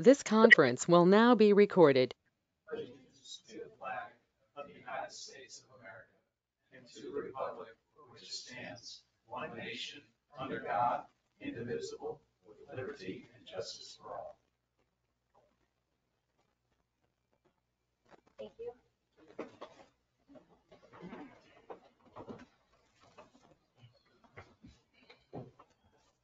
This conference will now be recorded. to the flag of the United States of America and to the republic for which it stands, one nation, under God, indivisible, with liberty and justice for all. Thank you.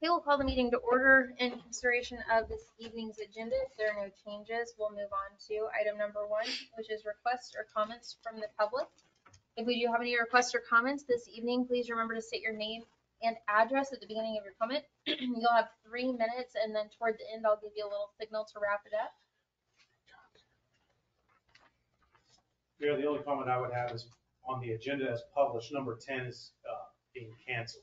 Okay, we'll call the meeting to order in consideration of this evening's agenda. If there are no changes, we'll move on to item number one, which is requests or comments from the public. If we do have any requests or comments this evening, please remember to state your name and address at the beginning of your comment. You'll have three minutes, and then toward the end, I'll give you a little signal to wrap it up. Mayor, the only comment I would have is on the agenda as published, number 10 is uh, being canceled.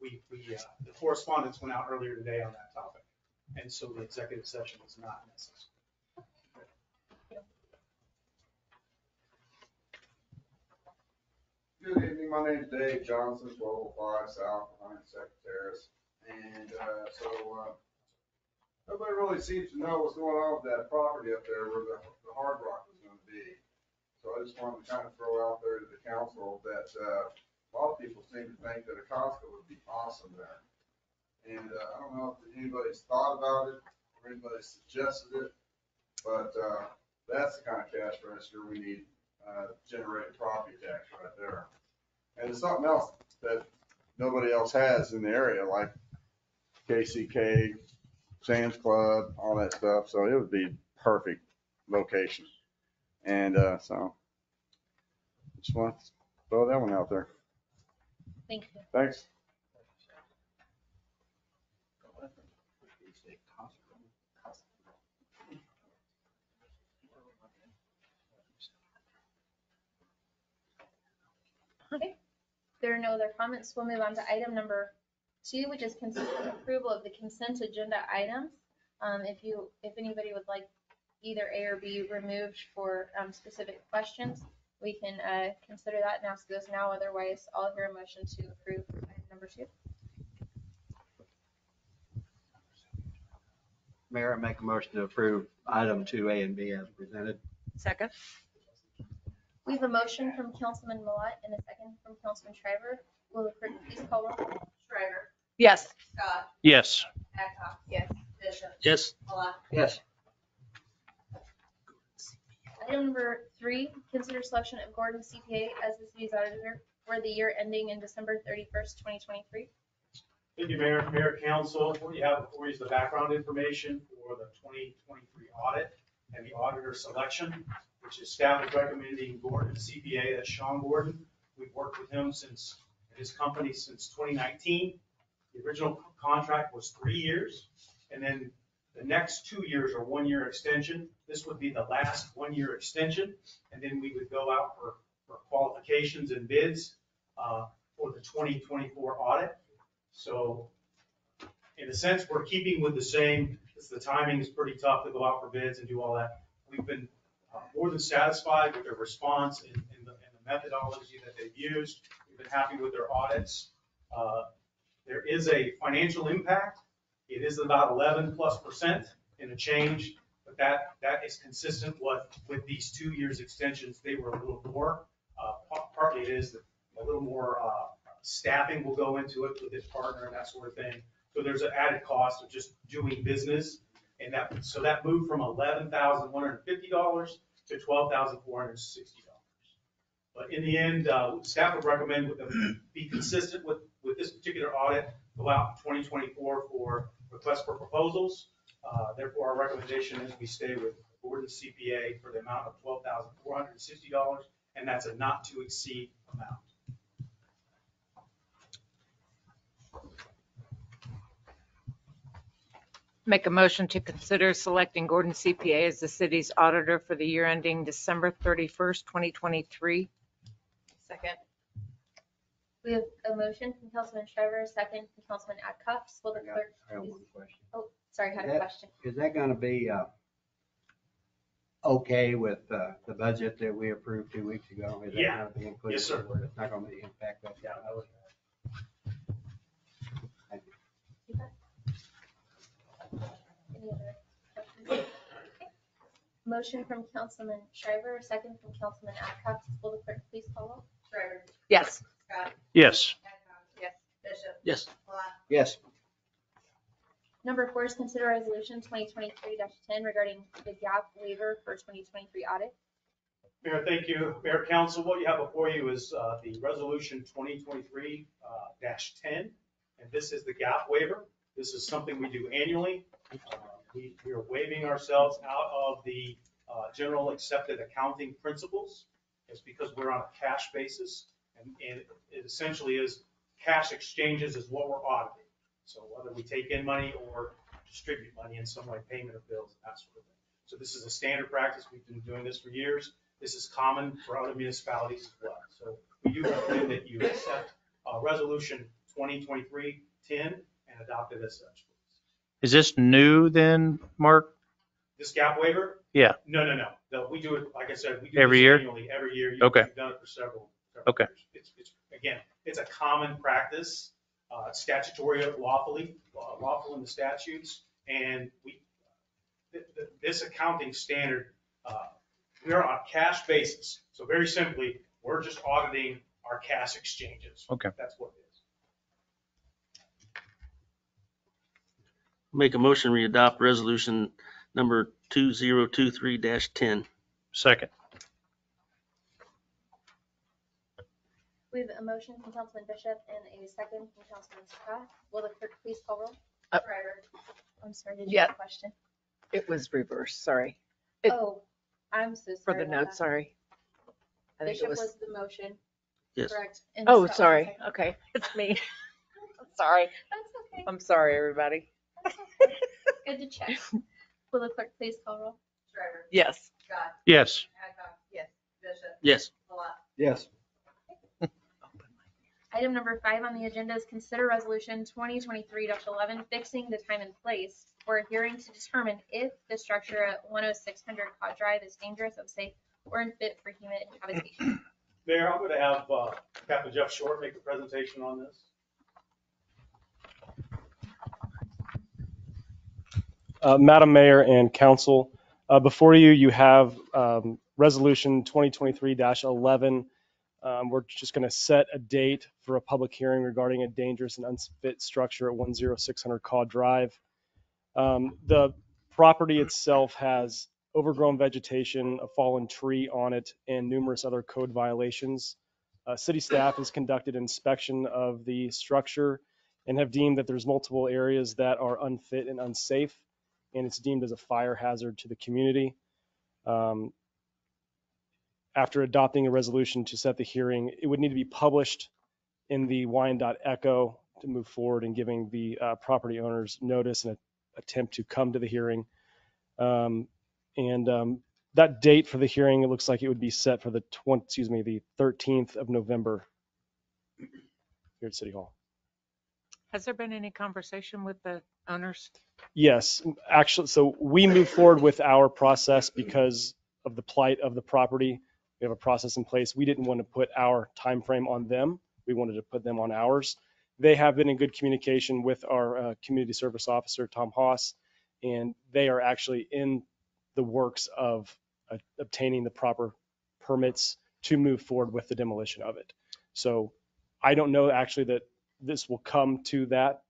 We, we, uh, the correspondence went out earlier today on that topic, and so the executive session is not necessary. Good evening, my name's Dave Johnson, oh five South Second Terrace. And, uh, so, uh, nobody really seems to know what's going on with that property up there where the, the Hard Rock was gonna be. So I just wanted to kind of throw out there to the council that, uh, a lot of people seem to think that a Costco would be awesome there. And, uh, I don't know if anybody's thought about it or anybody suggested it, but, uh, that's the kind of cash register we need uh, generate property tax right there. And it's something else that nobody else has in the area, like KCK, Sam's Club, all that stuff, so it would be perfect location. And, uh, so, just want to throw that one out there. Thank you. Thanks. Okay. There are no other comments. We'll move on to item number two, which is consistent approval of the consent agenda items. Um, if you, if anybody would like either A or B removed for, um, specific questions, we can, uh, consider that and ask those now. Otherwise, I'll hear a motion to approve item number two. Mayor, I make a motion to approve item two A and B as presented. Second. We have a motion from Councilman Malat and a second from Councilman Shriver. Will the clerk please call roll? Shriver, Yes. Scott, Yes. Adcock. Yes. Bishop, Yes. Malat, Yes. Item number three, consider selection of Gordon CPA as the city's auditor for the year ending in December thirty-first, twenty twenty-three. Thank you, Mayor, Mayor, Council. What you have before you is the background information for the 2023 audit and the auditor selection, which is staff is recommending Gordon CPA, that's Sean Gordon. We've worked with him since, his company since 2019. The original contract was three years, and then the next two years are one-year extension. This would be the last one-year extension, and then we would go out for, for qualifications and bids uh, for the 2024 audit. So in a sense, we're keeping with the same, the timing is pretty tough to go out for bids and do all that. We've been uh, more than satisfied with their response and, and the, and the methodology that they've used. We've been happy with their audits. Uh, There is a financial impact. It is about eleven plus percent in a change, but that, that is consistent with, with these two years extensions. They were a little more. Uh, par- Partly it is a little more, uh, staffing will go into it with this partner and that sort of thing. So there's an added cost of just doing business. And that, so that moved from eleven thousand one hundred and fifty dollars to twelve thousand four hundred and sixty dollars. But in the end, uh, staff would recommend with them, be consistent with, with this particular audit, go out in twenty twenty-four for requests for proposals. Uh, therefore, our recommendation is we stay with Gordon CPA for the amount of twelve thousand four hundred and sixty dollars, and that's a not to exceed amount. Make a motion to consider selecting Gordon CPA as the city's auditor for the year ending December 31st, 2023. second. We have a motion from Councilman Shriver, a second from Councilman Adcock. Will the I got- clerk, I have please- one question. oh, sorry, I had a That- question. Is that gonna be, uh, okay with, uh, the budget that we approved two weeks ago? Is that Yeah. gonna be included? Yes, sir. It's not gonna be impact that. Yeah. Any other questions? Motion from Councilman Shriver, second from Councilman Adcox. Will the clerk please call roll? Shriver, Yes. Scott, Yes. Adcox. Yes. Bishop, Yes. Malat, Yes. Number four is consider resolution twenty twenty-three ten regarding the GAAP waiver for twenty twenty-three audit. Mayor, thank you. Mayor, council, what you have before you is uh, the resolution 2023-10. And this is the GAAP waiver. This is something we do annually. Uh, We we are waiving ourselves out of the uh, general accepted accounting principles. It's because we're on a cash basis. And and it essentially is cash exchanges is what we're auditing. So whether we take in money or distribute money in some way, payment of bills, that sort of thing. So this is a standard practice. We've been doing this for years. This is common for other municipalities as well. So we do recommend that you accept uh, Resolution 2023-10 and adopt it as such. Is this new then, Mark? This GAAP waiver? Yeah. No, no, no. No, we do it, like I said, we do Every this year? annually, every year. Okay. We've done it for several. Several Okay. It's, it's, again, it's a common practice, uh, statutory lawfully, uh, lawful in the statutes. And we, th- th- this accounting standard, uh, we are on a cash basis. So very simply, we're just auditing our cash exchanges. Okay. That's what it is. Make a motion, we adopt resolution number two zero two three ten. Second. We have a motion from Councilman Bishop and a second from Councilman Scott. Will the clerk please call roll? Uh, Shriver. I'm sorry, did you have a question? It was reversed, sorry. It- Oh, I'm so sorry. For the about note, that. sorry. I think it Bishop was, was the motion, Yes. correct? and oh, was the sorry. second. Okay, it's me. Sorry. That's okay. I'm sorry, everybody. Good to check. Will the clerk please call roll? Shriver, Yes. Scott, Yes. Adcox. Yes. Bishop, Yes. Malat, Yes. Item number five on the agenda is consider resolution 2023-11 fixing the time and place for a hearing to determine if the structure at one oh six hundred Kaw Drive is dangerous, unsafe, or unfit for human habitation. Mayor, I'm going to have uh, Captain Jeff Short make a presentation on this. Uh, Madam Mayor and Council, uh, before you, you have um, Resolution 2023-11. Um, We're just going to set a date for a public hearing regarding a dangerous and unfit structure at 10600 Kaw Drive. Um, The property itself has overgrown vegetation, a fallen tree on it, and numerous other code violations. Uh, City staff has conducted inspection of the structure and have deemed that there's multiple areas that are unfit and unsafe and it's deemed as a fire hazard to the community. Um, After adopting a resolution to set the hearing, it would need to be published in the Wyandotte Echo to move forward and giving the uh, property owners notice and a- attempt to come to the hearing. Um, And um, that date for the hearing, it looks like it would be set for the 20, excuse me, the 13th of November here at City Hall. Has there been any conversation with the owners? Yes, actually, so we move forward with our process because of the plight of the property. We have a process in place. We didn't want to put our time frame on them. We wanted to put them on ours. They have been in good communication with our uh, community service officer, Tom Haas, and they are actually in the works of uh, obtaining the proper permits to move forward with the demolition of it. So I don't know actually that this will come to that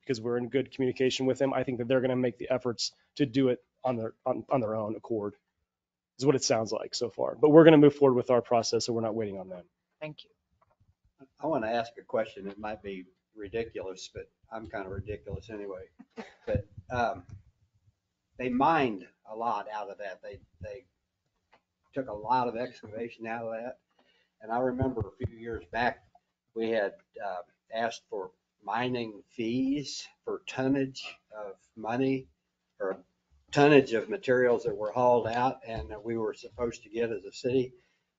because we're in good communication with them. I think that they're going to make the efforts to do it on their, on, on their own accord, is what it sounds like so far. But we're going to move forward with our process, so we're not waiting on them. Thank you. I want to ask a question. It might be ridiculous, but I'm kind of ridiculous anyway. But um, they mined a lot out of that. They, they took a lot of excavation out of that. And I remember a few years back, we had uh, asked for mining fees for tonnage of money or tonnage of materials that were hauled out and that we were supposed to get as a city.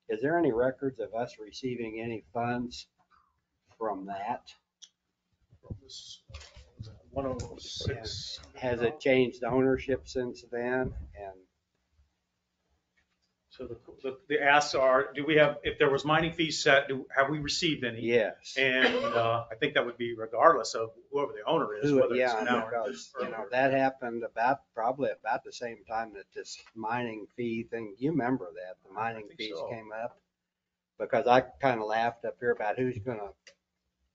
Is there any records of us receiving any funds from that? Uh, one oh six. Has it changed ownership since then? And So the, the, the asks are, do we have, if there was mining fees set, do, have we received any? Yes. And, uh, I think that would be regardless of whoever the owner is, Who- whether it's Yeah, now or because, you know, that happened about, probably about the same time that this mining fee thing, you remember that, the mining think fees so. came up? Because I kind of laughed up here about who's gonna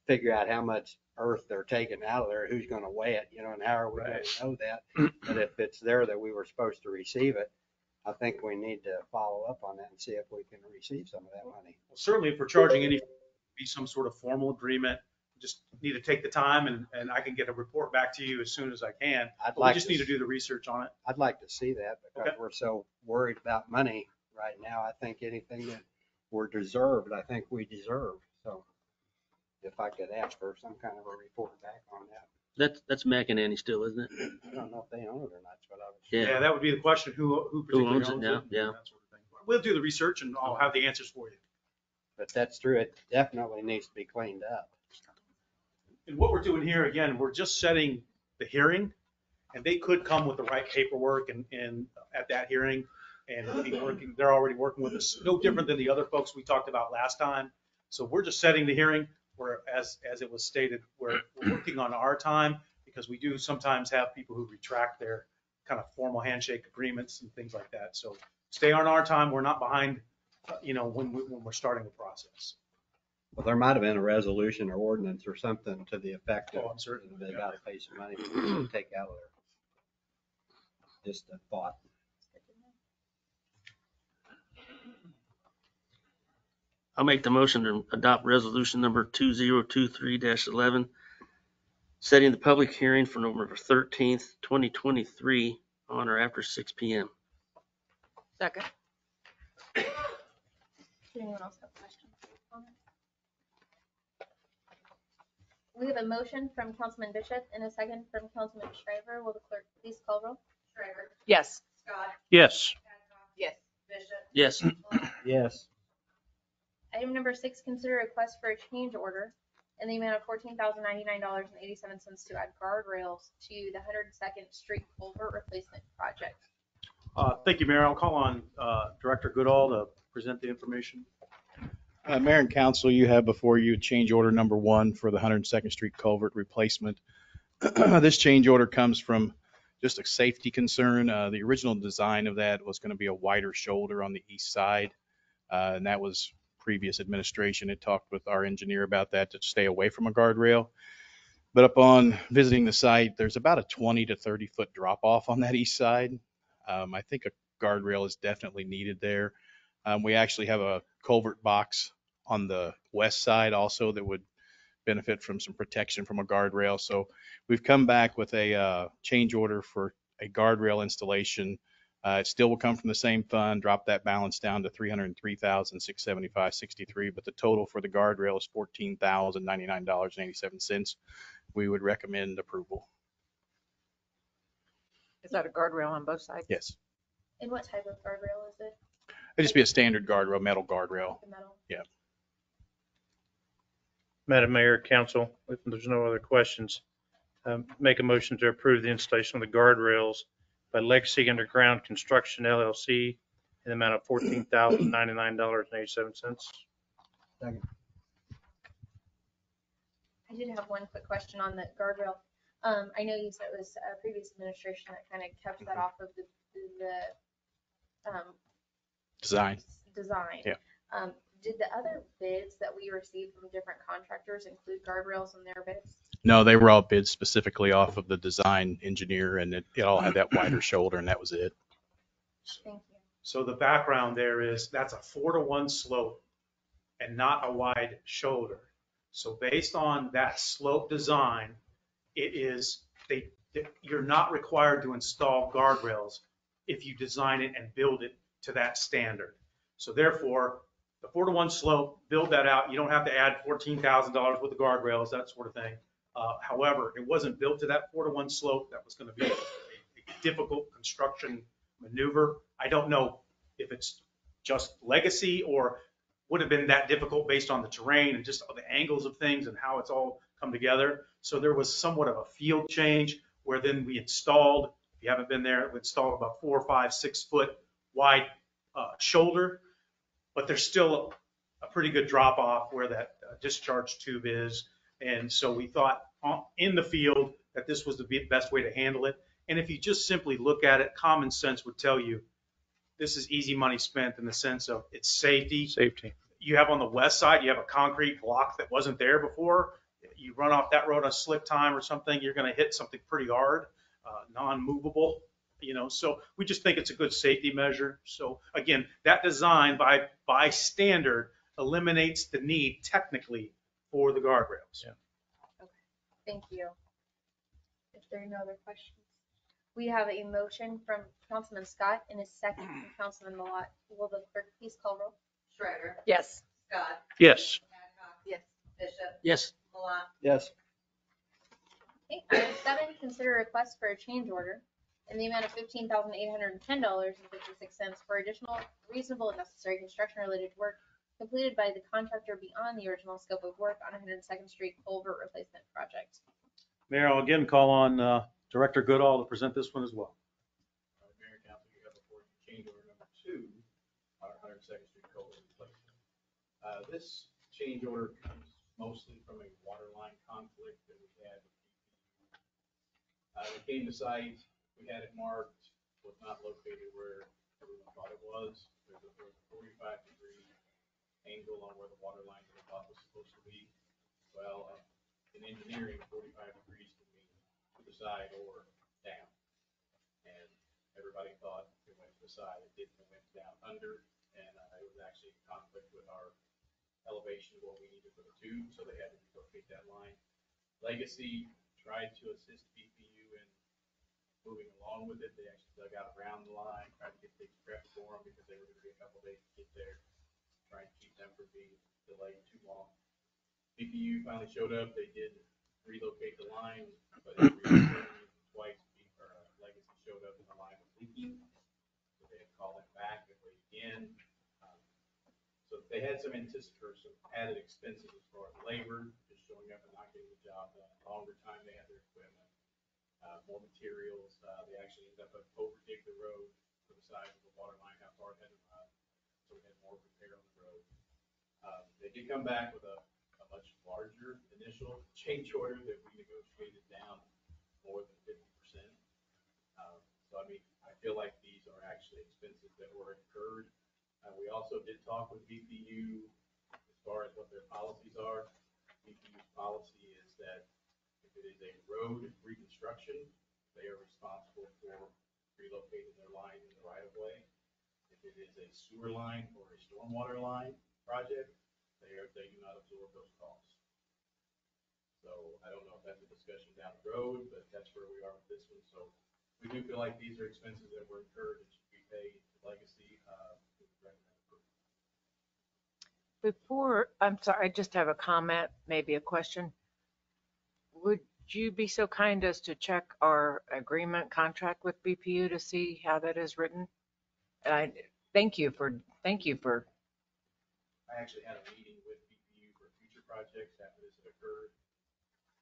figure out how much earth they're taking out of there, who's gonna weigh it, you know, and how are we gonna Right. know that? But if it's there that we were supposed to receive it, I think we need to follow up on that and see if we can receive some of that money. Well, Certainly if we're charging any, be some sort of formal agreement, just need to take the time and, and I can get a report back to you as soon as I can. I'd But we like just to need to do the research on it. I'd like to see that because Okay. we're so worried about money right now. I think anything that we're deserved, I think we deserve. So if I could ask for some kind of a report back on that. That's, that's McEnany still, isn't it? I don't know if they own it or not, but I was. Yeah. Yeah, that would be the question, who, who particularly owns owns it it? now? and Yeah. that sort of thing. We'll do the research and I'll have the answers for you. But that's true. It definitely needs to be cleaned up. And what we're doing here, again, we're just setting the hearing and they could come with the right paperwork and, and at that hearing and be working, they're already working with us, no different than the other folks we talked about last time. So we're just setting the hearing where, as, as it was stated, we're we're working on our time because we do sometimes have people who retract their kind of formal handshake agreements and things like that. So stay on our time. We're not behind, uh, you know, when, we- when we're starting the process. Well, there might have been a resolution or ordinance or something to the effect Oh, of I'm certain. they gotta pay some money to take out of there. Just a thought. I'll make the motion to adopt resolution number 2023-11, setting the public hearing for November thirteenth, twenty twenty-three on or after six P M. Second. Anyone else have questions? comments? We have a motion from Councilman Bishop and a second from Councilman Shriver. Will the clerk please call roll? Shriver, Yes. Scott, Yes. Adcock, Yes. Bishop, Yes, Yes. Item number six, consider a request for a change order in the amount of fourteen thousand ninety-nine dollars and eighty-seven cents to add guardrails to the Hundred Second Street culvert replacement project. Uh, Thank you, Mayor. I'll call on uh, Director Goodall to present the information. Uh, Mayor and council, you have before you change order number one for the 102nd Street culvert replacement. This change order comes from just a safety concern. Uh, The original design of that was going to be a wider shoulder on the east side. uh, And that was previous administration had talked with our engineer about that to stay away from a guardrail. But upon visiting the site, there's about a 20 to 30 foot drop off on that east side. Um, I think a guardrail is definitely needed there. Um, we actually have a culvert box on the west side also that would benefit from some protection from a guardrail. So we've come back with a uh, change order for a guardrail installation. Uh, it still will come from the same fund, drop that balance down to 303,675.63, but the total for the guardrail is $14,099.87. We would recommend approval. Is that a guardrail on both sides? Yes. And what type of guardrail is it? It'd just be a standard guardrail, metal guardrail. The metal? Madam Mayor, Council, if there's no other questions, um, make a motion to approve the installation of the guardrails by Legacy Underground Construction LLC in the amount of $14,099.87. I did have one quick question on the guardrail. Um, I know you said it was a previous administration that kind of kept that off of the, the, um, Design. design. Yeah. Um, did the other bids that we received from different contractors include guardrails in their bids? No, they were all bid specifically off of the design engineer and it, it all had that wider shoulder and that was it. Thank you. So the background there is, that's a four to one slope and not a wide shoulder. So based on that slope design, it is, they, you're not required to install guardrails if you design it and build it to that standard. So therefore, the four to one slope, build that out. You don't have to add fourteen thousand dollars with the guardrails, that sort of thing. Uh, however, it wasn't built to that four to one slope. That was gonna be a a difficult construction maneuver. I don't know if it's just legacy or would have been that difficult based on the terrain and just the angles of things and how it's all come together. So there was somewhat of a field change where then we installed, if you haven't been there, we installed about four, five, six foot wide uh, shoulder, but there's still a pretty good drop off where that uh, discharge tube is. And so we thought in the field that this was the best way to handle it. And if you just simply look at it, common sense would tell you this is easy money spent in the sense of it's safety. Safety. You have on the west side, you have a concrete block that wasn't there before. You run off that road on slick time or something, you're going to hit something pretty hard, uh, non-movable, you know, so we just think it's a good safety measure. So again, that design by, by standard eliminates the need technically for the guardrails. Thank you. If there are no other questions. We have a motion from Councilman Scott and a second from Councilman Malat. Will the clerk please call roll? Shriver, Yes. Scott, Yes. Adcock, Yes. Bishop, Yes. Malat, Yes. Okay, item seven, consider a request for a change order in the amount of fifteen thousand eight hundred and ten dollars and fifty-six cents for additional reasonable and necessary construction-related work completed by the contractor beyond the original scope of work on 102nd Street culvert replacement project. Mayor, I'll again call on uh, Director Goodall to present this one as well. Uh, Mayor and Council, you have before you change order number two, our Hundred Second Street culvert replacement. Uh, This change order comes mostly from a water line conflict that we had. with DEP. Uh, We came to site, we had it marked, was not located where everyone thought it was. There's there was a forty-five degree angle on where the water line we thought was supposed to be. Well, uh, in engineering, forty-five degrees can mean to the side or down. And everybody thought it went to the side, it didn't, it went down under, and uh, it was actually in conflict with our elevation of what we needed for the tube, so they had to relocate that line. Legacy tried to assist BPU in moving along with it, they actually dug out around the line, tried to get things prepped for them, because they were gonna be a couple days to get there, trying to keep them from being delayed too long. BPU finally showed up, they did relocate the line, but it relocated twice, or uh, Legacy showed up and the line was leaking. So they had to call it back and wait again. Um, So they had some anticipatory, some added expenses as far as labor, just showing up and not getting the job done, longer time they had their equipment, uh, more materials, uh, they actually ended up over the road for the size of the water line, how far it had to. So we had more repair on the road. Um, they did come back with a, a much larger initial change order that we negotiated down more than fifty percent. Um, So I mean, I feel like these are actually expenses that were incurred. Uh, we also did talk with BPU as far as what their policies are. BPU's policy is that if it is a road reconstruction, they are responsible for relocating their line in the right of way. It is a sewer line or a stormwater line project, they are, they do not absorb those costs. So I don't know if that's a discussion down the road, but that's where we are with this one. So we do feel like these are expenses that were incurred and should be paid to legacy. uh. Before, I'm sorry, I just have a comment, maybe a question. Would you be so kind as to check our agreement contract with BPU to see how that is written? And I, thank you for, thank you for, I actually had a meeting with BPU for future projects after this had occurred.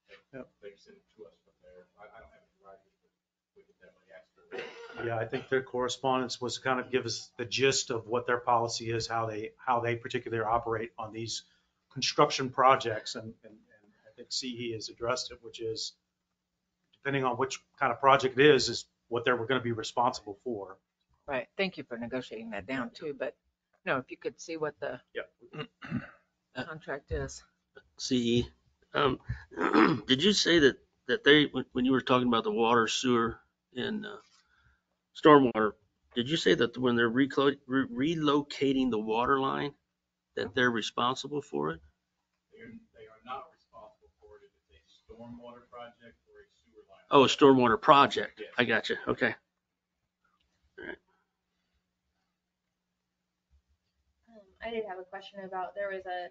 They- Yep. They sent it to us from there. I, I don't have any writing, but we could definitely ask for it. Yeah, I think their correspondence was kind of give us the gist of what their policy is, how they, how they particularly operate on these construction projects. And, and and I think CE has addressed it, which is depending on which kind of project it is, is what they're going to be responsible for. Right, thank you for negotiating that down too, but no, if you could see what the contract is. CE. Um, did you say that, that they, when, when you were talking about the water, sewer and, uh, stormwater, did you say that when they're reclo- re- relocating the water line, that they're responsible for it? They are, they are not responsible for it if it's a stormwater project or a sewer line. Oh, a stormwater project. I got you. Okay. I did have a question about, there was a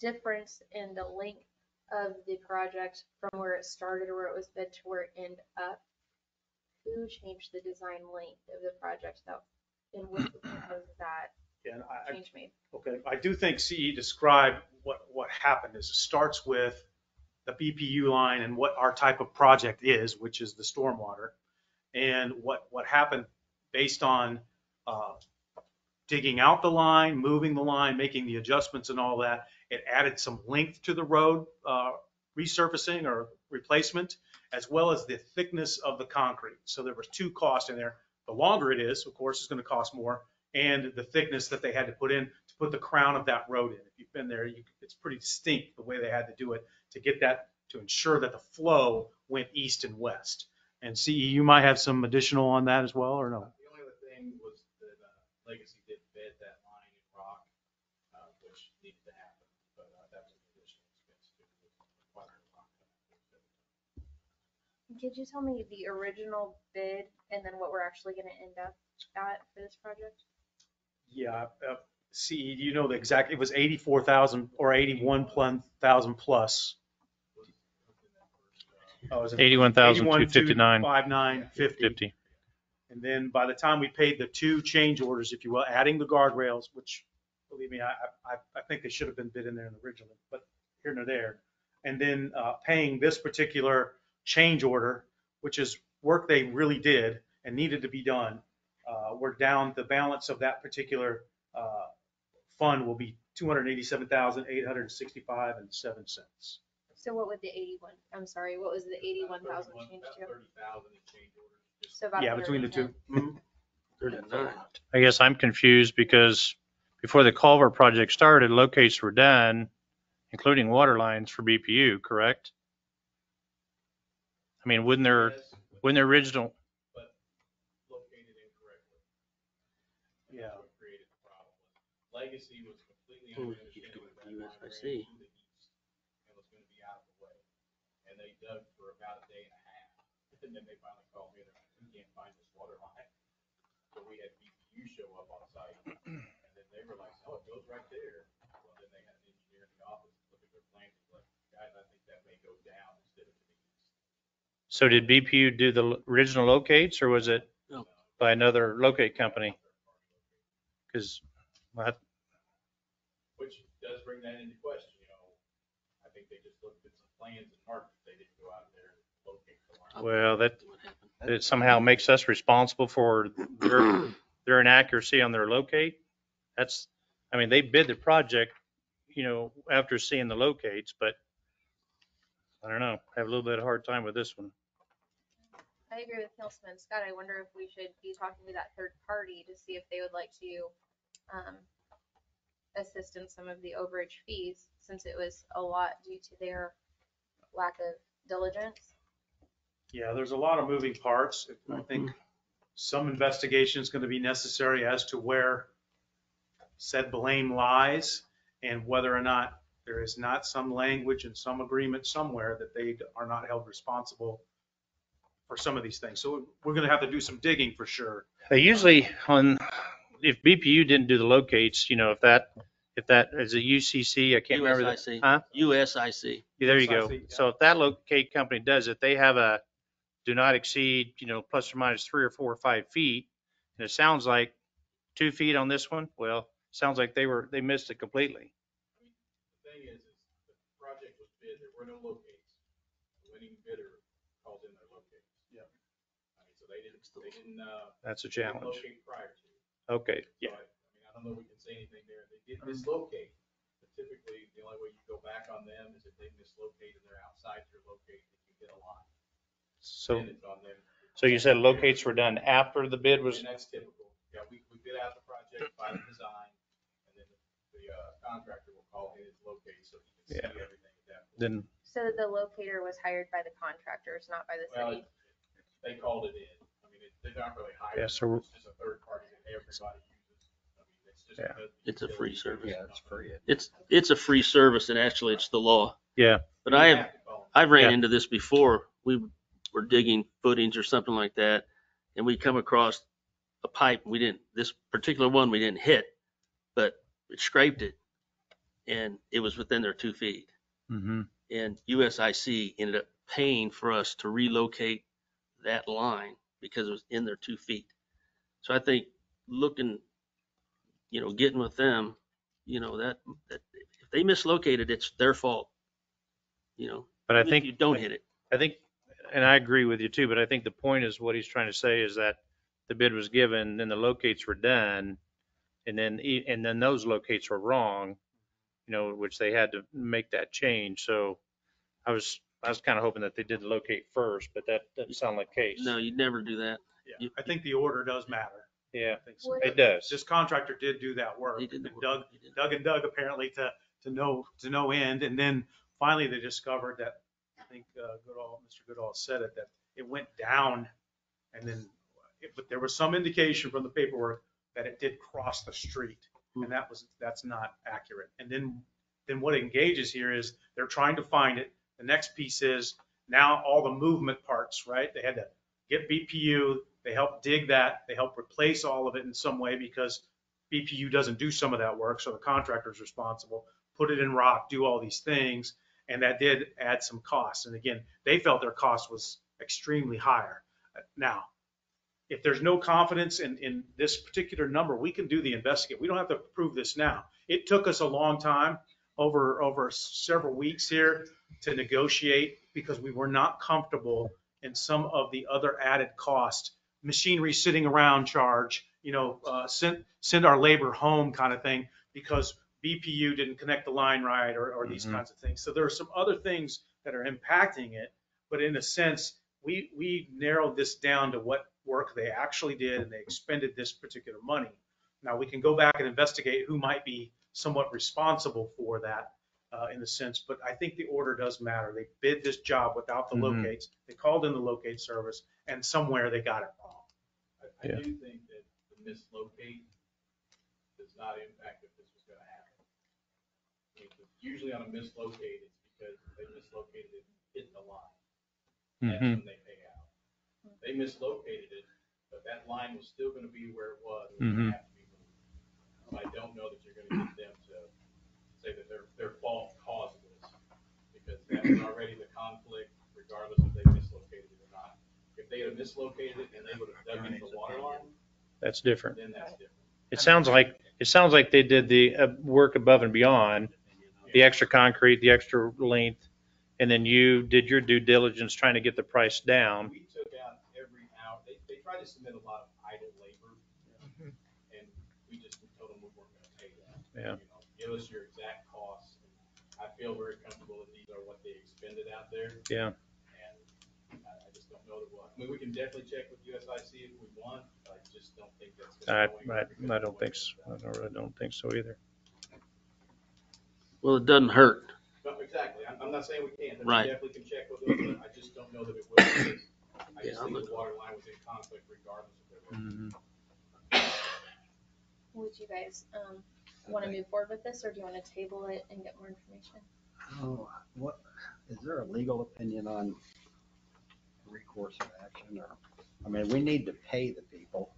difference in the length of the project from where it started or where it was bid to where it ended up. Who changed the design length of the project though? and what was that And I, I change made? Okay, I do think CE described what, what happened is it starts with the BPU line and what our type of project is, which is the stormwater. And what, what happened based on uh, digging out the line, moving the line, making the adjustments and all that. It added some length to the road uh, resurfacing or replacement, as well as the thickness of the concrete. So there was two costs in there. The longer it is, of course, it's going to cost more, and the thickness that they had to put in to put the crown of that road in. If you've been there, you, it's pretty distinct the way they had to do it to get that, to ensure that the flow went east and west. And CE, you might have some additional on that as well, or no? The only other thing was that uh, Legacy did bed that line in rock, uh, which needed to happen, but uh, that was an additional expense too. with requiring rock coming. Could you tell me the original bid and then what we're actually gonna end up at for this project? Yeah, uh, CE, do you know the exact, it was 84,000 or 81,000 plus. Oh, it was 81,259. 81,259.50. 50. And then by the time we paid the two change orders, if you will, adding the guardrails, which believe me, I, I, I think they should have been bid in there originally, but here nor there. And then uh, paying this particular change order, which is work they really did and needed to be done. Uh, We're down, the balance of that particular uh, fund will be 287,865 and 7 cents. So what would the eighty-one, I'm sorry, what was the eighty-one thousand change to? Thirty thousand in change orders. Just- So about Yeah, between the two. 110. Mm-hmm. Thirty-nine. I guess I'm confused because before the culvert project started, locates were done, including water lines for BPU, correct? I mean, wouldn't there, Yes, wouldn't the original, located incorrectly. Yeah. That's what created the problem. Legacy was completely understanding that that line ran USIC. to the east and was gonna be out of the way. And they dug for about a day and a half. And then they finally called me, they're like, we can't find this water line. So we had BPU show up on site. And then they were like, oh, it goes right there. Well, then they had an engineer in the office look at their plans, and like, guys, I think that may go down instead of to the east. so did BPU do the l- original locates or was it No. by another locate company? Because Which does bring that into question, you know, I think they just looked at some plans and marked, they didn't go out there and locate the line. Well, that- Happened? it somehow makes us responsible for their, their inaccuracy on their locate. That's, I mean, they bid the project, you know, after seeing the locates, but I don't know, I have a little bit of a hard time with this one. I agree with Councilman Scott. I wonder if we should be talking to that third party to see if they would like to um, assist in some of the overage fees, since it was a lot due to their lack of diligence. Yeah, there's a lot of moving parts. I mm-hmm. think some investigation is going to be necessary as to where said blame lies and whether or not there is not some language and some agreement somewhere that they are not held responsible for some of these things. So we're going to have to do some digging for sure. They usually, on, if BPU didn't do the locates, you know, if that, if that is a UCC, I can't remember. the- USIC. Huh? USIC. Yeah, There you go. Yeah. So if that locate company does it, they have a do not exceed, you know, plus or minus three or four or five feet. And it sounds like two feet on this one. Well, sounds like they were, they missed it completely. The thing is, is the project was bid, there were no locates. The winning bidder called in their locates. Yeah. I mean, so they didn't, they didn't, uh. That's a challenge. Locate prior to. Okay, So yeah. I I mean, I don't know if we can say anything there. They did mislocate, but typically, the only way you go back on them is if they mislocate and they're outside your locate, that you get a line. So, Then it's on them. so you said locates were done after the bid was, And that's typical. Yeah, we, we bid out the project by the design, and then the, the uh, contractor will call in his locate so he can see Yeah. everything at that point. then, So the locator was hired by the contractors, not by the Well, city. they called it in. I mean, it- they're not really hired. Yeah, so- It's just a third party that everybody uses. I mean, it's just. Yeah. a- It's a free service. Yeah, it's free. It's, it's a free service and actually it's the law. yeah, But I You have, to call. I've ran Yeah. into this before. We were digging footings or something like that, and we come across a pipe. We didn't, this particular one we didn't hit, but it scraped it, and it was within their two feet. hmm And USIC ended up paying for us to relocate that line because it was in their two feet. So I think looking, you know, getting with them, you know, that, that if they mislocated, it's their fault. You know, But I think. you don't hit it. I think, and I agree with you too, but I think the point is what he's trying to say is that the bid was given, then the locates were done, and then, e- and then those locates were wrong, you know, which they had to make that change. So I was, I was kind of hoping that they did the locate first, but that doesn't sound like case. No, you'd never do that. Yeah, I think the order does matter. Yeah, I think so. It does. This contractor did do that work. He did the and work. Doug, He did. dug and dug apparently to, to no, to no end. And then finally they discovered that, I think uh, Goodall, Mr. Goodall said it, that it went down and then, it- but there was some indication from the paperwork that it did cross the street. And that was, that's not accurate. And then, then what engages here is they're trying to find it. The next piece is now all the movement parts, right? They had to get BPU, they helped dig that, they helped replace all of it in some way because BPU doesn't do some of that work, so the contractor's responsible, put it in rock, do all these things, and that did add some costs. And again, they felt their cost was extremely higher. Now, if there's no confidence in, in this particular number, we can do the investigate. We don't have to prove this now. It took us a long time, over, over several weeks here, to negotiate because we were not comfortable in some of the other added costs. Machinery sitting around charge, you know, uh, send, send our labor home kind of thing because BPU didn't connect the line right or, or these Mhm. kinds of things. So there are some other things that are impacting it, but in a sense, we, we narrowed this down to what work they actually did and they expended this particular money. Now, we can go back and investigate who might be somewhat responsible for that uh, in a sense, but I think the order does matter. They bid this job without the Mhm. locates. They called in the locate service and somewhere they got it wrong. I, I Yeah. do think that the mislocate does not impact if this was gonna happen. I mean, 'cause Usually on a mislocate, it's because they mislocated it, hit the line. That's Mhm. when they pay out. They mislocated it, but that line was still gonna be where it was. it Mhm. have to be moved. I don't know that you're gonna get them to say that their, their fault caused this, because that was already the conflict, regardless if they mislocated it or not. If they had mislocated it and they would have dug into the water line, That's different. then that's different. It sounds like, it sounds like they did the uh, work above and beyond, the extra concrete, the extra length, and then you did your due diligence trying to get the price down. We took out every hour, they, they tried to submit a lot of idle labor, mm-hmm. and we just told them we weren't gonna pay that. Yeah. You know, Give us your exact costs. I feel very comfortable that these are what they expended out there, Yeah. and I, I just don't know that we'll, I mean, we can definitely check with USIC if we want, I just don't think that's. I, gonna go anywhere because I, I of don't way think, so. I don't- I don't think so either. Well, it doesn't hurt. But exactly, I'm, I'm not saying we can't, Right. definitely can check with them, but I just don't know that it will. because I Yeah, just I'm think the water line was in conflict regardless of their. Mhm. Would you guys um, want to move forward with this, or do you want to table it and get more information? Oh, What, is there a legal opinion on recourse of action or, I mean, we need to pay the people,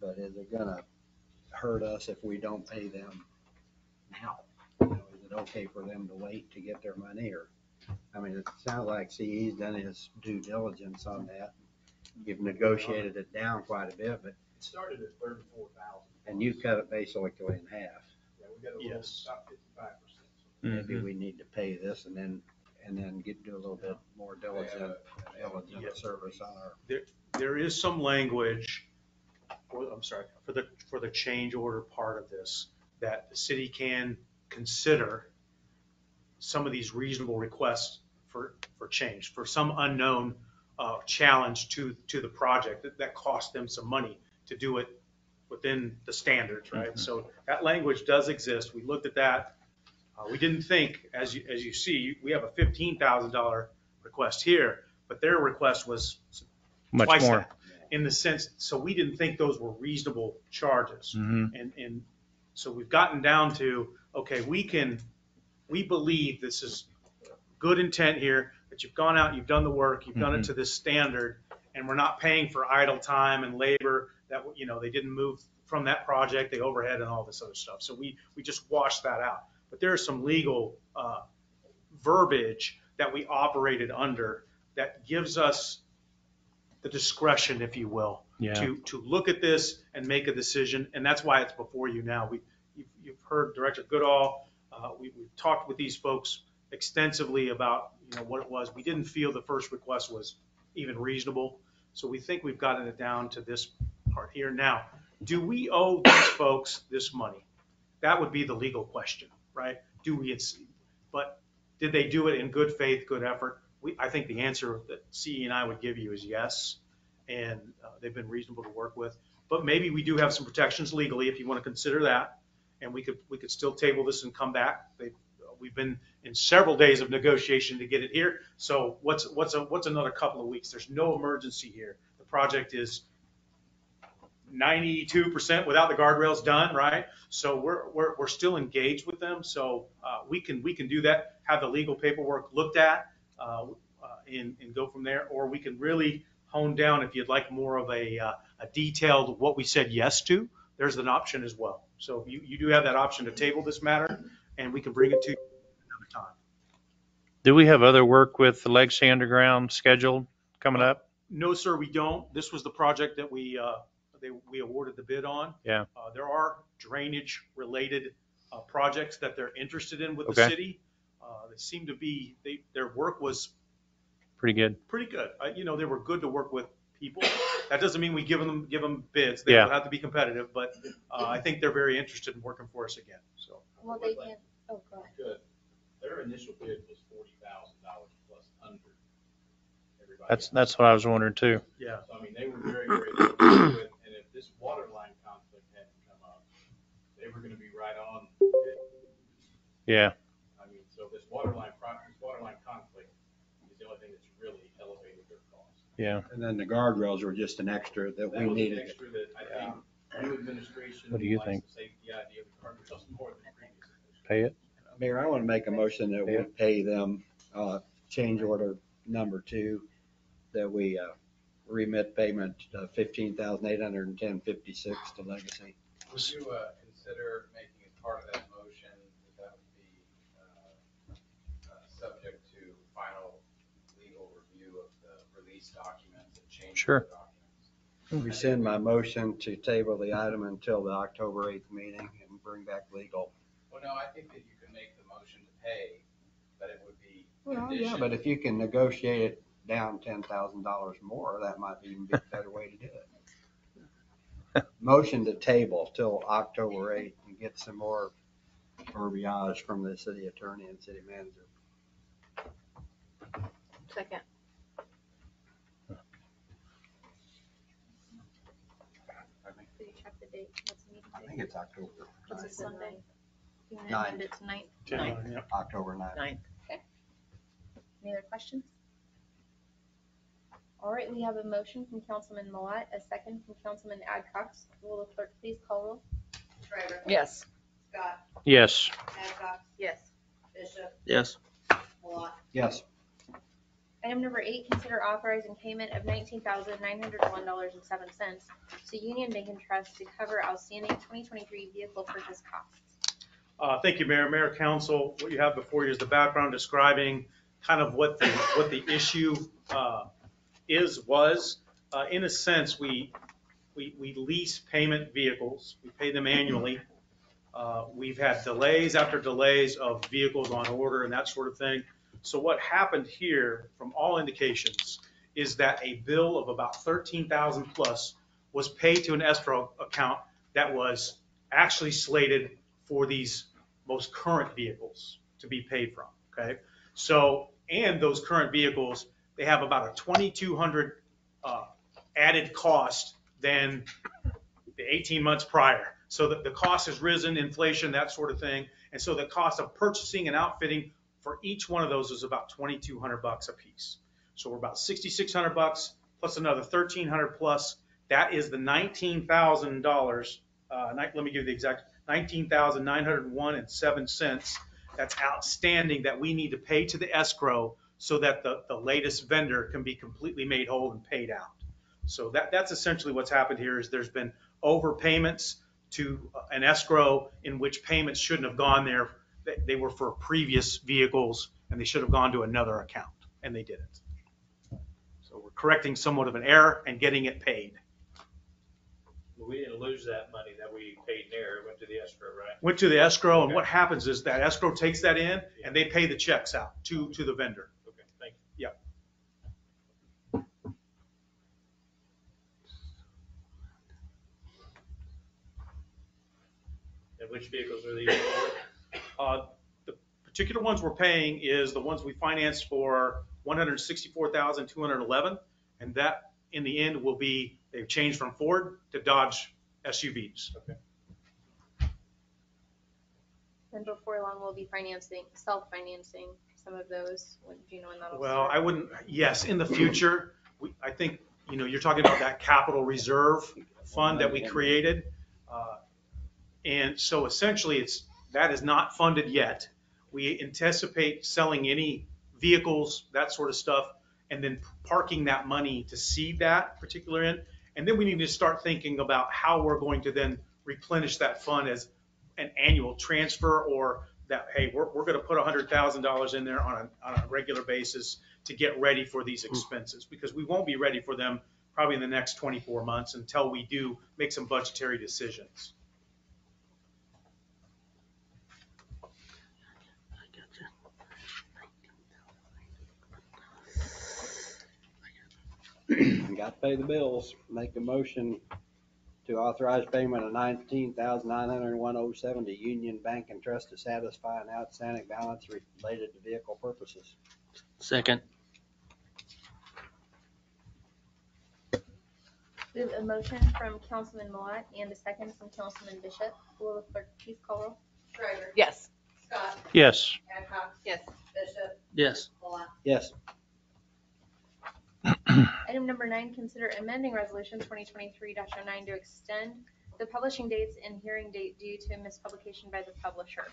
but is it gonna hurt us if we don't pay them now? You know, Is it okay for them to wait to get their money or, I mean, it sounds like CE's done his due diligence on that. You've negotiated it down quite a bit, but, It started at thirty-four thousand. and you cut it basically in half. Yeah, we got a little, Yes. about fifty-five percent. Maybe Mhm. we need to pay this and then, and then get, do a little bit more diligent, diligent service on our. there is some language, for, I'm sorry, for the, for the change order part of this, that the city can consider some of these reasonable requests for, for change, for some unknown uh, challenge to, to the project that, that cost them some money to do it within the standards, right? Mhm. So that language does exist. We looked at that. Uh, We didn't think, as you, as you see, we have a fifteen thousand dollar request here, but their request was Much twice more. that, in the sense, so we didn't think those were reasonable charges. Mhm. And, and so we've gotten down to, okay, we can, we believe this is good intent here, that you've gone out, you've done the work, you've done it Mhm. to this standard, and we're not paying for idle time and labor that, you know, they didn't move from that project, the overhead and all this other stuff. So we, we just washed that out. But there is some legal, uh, verbiage that we operated under that gives us the discretion, if you will, Yeah. to, to look at this and make a decision. And that's why it's before you now. We, you've, you've heard Director Goodall, uh, we, we've talked with these folks extensively about, you know, what it was. We didn't feel the first request was even reasonable. So we think we've gotten it down to this part here. Now, do we owe these folks this money? That would be the legal question, right? Do we, but did they do it in good faith, good effort? We, I think the answer that CE and I would give you is yes. And uh, they've been reasonable to work with. But maybe we do have some protections legally if you want to consider that. And we could, we could still table this and come back. They, we've been in several days of negotiation to get it here. So what's, what's, a what's another couple of weeks? There's no emergency here. The project is ninety-two percent without the guardrails done, right? So we're, we're, we're still engaged with them. So, uh, we can, we can do that, have the legal paperwork looked at, uh, uh, and, and go from there. Or we can really hone down if you'd like more of a, uh, a detailed what we said yes to. There's an option as well. So you, you do have that option to table this matter and we can bring it to you another time. Do we have other work with the Legacy Underground scheduled coming up? No, sir, we don't. This was the project that we, uh, they, we awarded the bid on. Yeah. Uh, there are drainage related, uh, projects that they're interested in with the Okay. city. Uh, they seem to be, they, their work was Pretty good. pretty good. Uh, you know, they were good to work with people. That doesn't mean we give them, give them bids. They Yeah. will have to be competitive, but, uh, I think they're very interested in working for us again, so. Well, they can, oh, go ahead. Good. Their initial bid was forty thousand dollars plus under everybody. That's, else. that's what I was wondering too. Yeah. So I mean, they were very, very good to work with, and if this water line conflict hadn't come up, they were gonna be right on. Yeah. I mean, so this water line, pro- this water line conflict is the only thing that's really elevated their cost. Yeah. And then the guardrails were just an extra that That we was an needed. extra that I think new administration. What do you likes think? the idea of guardrails more than previous. Pay it. Mayor, I want to make a motion that we Yeah. pay them, uh, change order number two, that we, uh, remit payment of fifteen thousand eight hundred and ten fifty-six to Legacy. Would you uh, consider making as part of that motion, that that would be uh, uh, subject to final legal review of the release documents and change Sure. order documents? Rescind my motion to table the item until the October eighth meeting and bring back legal. Well, no, I think that you can make the motion to pay, but it would be Well, yeah, conditioned. but if you can negotiate it down ten thousand dollars more, that might even be a better way to do it. Motion to table till October eighth and get some more verbiage from the city attorney and city manager. Second. Did you check the date? What's the meeting I date? think it's October It's a ninth, Sunday. You want to Ninth. amend it tonight? Yeah. October ninth. Ninth. Any other questions? All right, we have a motion from Councilman Malat, a second from Councilman Adcox. Will the clerk please call roll? Shriver, Yes. Scott, Yes. Adcox, Yes. Bishop, Yes. Malott, Yes, Item number eight, consider authorizing payment of nineteen thousand nine hundred one dollars and seven cents to Union Bank and Trust to cover outstanding twenty twenty-three vehicle purchase costs. Uh, Thank you, Mayor. Mayor, Council, what you have before you is the background describing kind of what the, what the issue uh, is, was. Uh, In a sense, we, we we lease payment vehicles. We pay them annually. Uh, We've had delays after delays of vehicles on order and that sort of thing. So what happened here, from all indications, is that a bill of about 13,000 plus was paid to an escrow account that was actually slated for these most current vehicles to be paid from, okay? So, and those current vehicles, they have about a 2,200 uh, added cost than the 18 months prior. So that the cost has risen, inflation, that sort of thing. And so the cost of purchasing and outfitting for each one of those is about 2,200 bucks a piece. So we're about 6,600 bucks plus another 1,300 plus. That is the $19,000. Uh, let me give you the exact 19,901 and seven cents. That's outstanding that we need to pay to the escrow so that the, the latest vendor can be completely made whole and paid out. So that, that's essentially what's happened here is there's been overpayments to an escrow in which payments shouldn't have gone there they were for previous vehicles and they should have gone to another account and they didn't. So we're correcting somewhat of an error and getting it paid. We didn't lose that money that we paid there. It went to the escrow, right? Went to the escrow and what happens is that escrow takes that in and they pay the checks out to, to the vendor. Okay, thank you. And which vehicles are these? Uh, The particular ones we're paying is the ones we financed for 164,211. And that, in the end, will be, they've changed from Ford to Dodge SUVs. Okay. And before long, we'll be financing, self-financing some of those. When, do you know when that'll Well, start? I wouldn't, yes, in the future, we, I think, you know, you're talking about that capital reserve fund that we created. Uh, And so essentially, it's, that is not funded yet. We anticipate selling any vehicles, that sort of stuff, and then parking that money to seed that particular end. And then we need to start thinking about how we're going to then replenish that fund as an annual transfer or that, hey, we're, we're gonna put hundred thousand dollars in there on a, on a regular basis to get ready for these hmm. expenses, because we won't be ready for them probably in the next twenty-four months until we do make some budgetary decisions. Got to pay the bills. Make a motion to authorize payment of nineteen thousand nine hundred and one oh seven to Union Bank and Trust to satisfy an outstanding balance related to vehicle purposes. Second. We have a motion from Councilman Malat and a second from Councilman Bishop. Will the clerk please call roll? Shriver, Yes. Scott, Yes. Adcox, Yes. Bishop, Yes. Malat. Yes, Item number nine, consider amending resolution twenty twenty-three 9 to extend the publishing dates and hearing date due to mispublication by the publisher.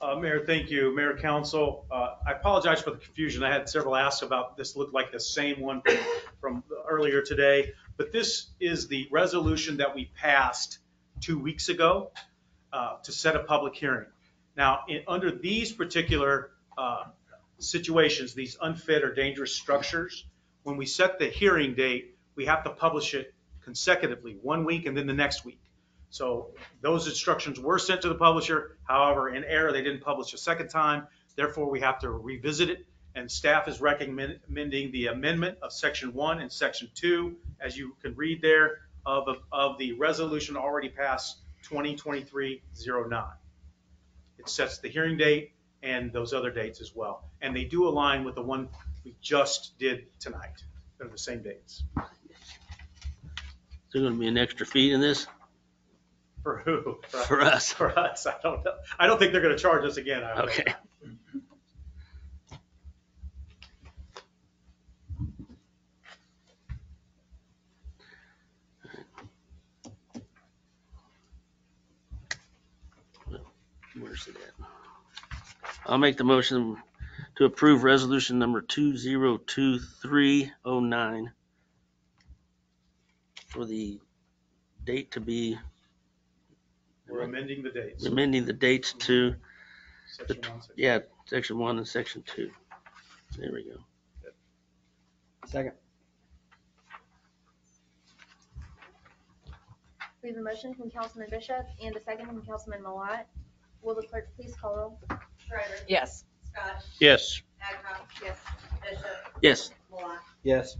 Uh, Mayor, thank you. Mayor, council, uh, I apologize for the confusion. I had several asks about, this looked like the same one from- from earlier today. But this is the resolution that we passed two weeks ago uh, to set a public hearing. Now, in, under these particular uh, situations, these unfit or dangerous structures, when we set the hearing date, we have to publish it consecutively, one week and then the next week. So those instructions were sent to the publisher. However, in error, they didn't publish a second time. Therefore, we have to revisit it. And staff is recommending the amendment of section one and section two, as you can read there, of, of the resolution already passed 2023-09. It sets the hearing date and those other dates as well. And they do align with the one we just did tonight. They're the same dates. Is there gonna be an extra fee in this For who? for us? For us, I don't know. I don't think they're gonna charge us again. I. Okay. Where's it at? I'll make the motion to approve resolution number two zero two three oh nine for the date to be We're amending the dates. amending the dates to, Section one, section- yeah, section one and section two. There we go. second. We have a motion from Councilman Bishop and a second from Councilman Malat. Will the clerk please call roll? Shriver, Yes. Scott, Yes. Adcox, Yes. Bishop, Yes, Malat. Yes,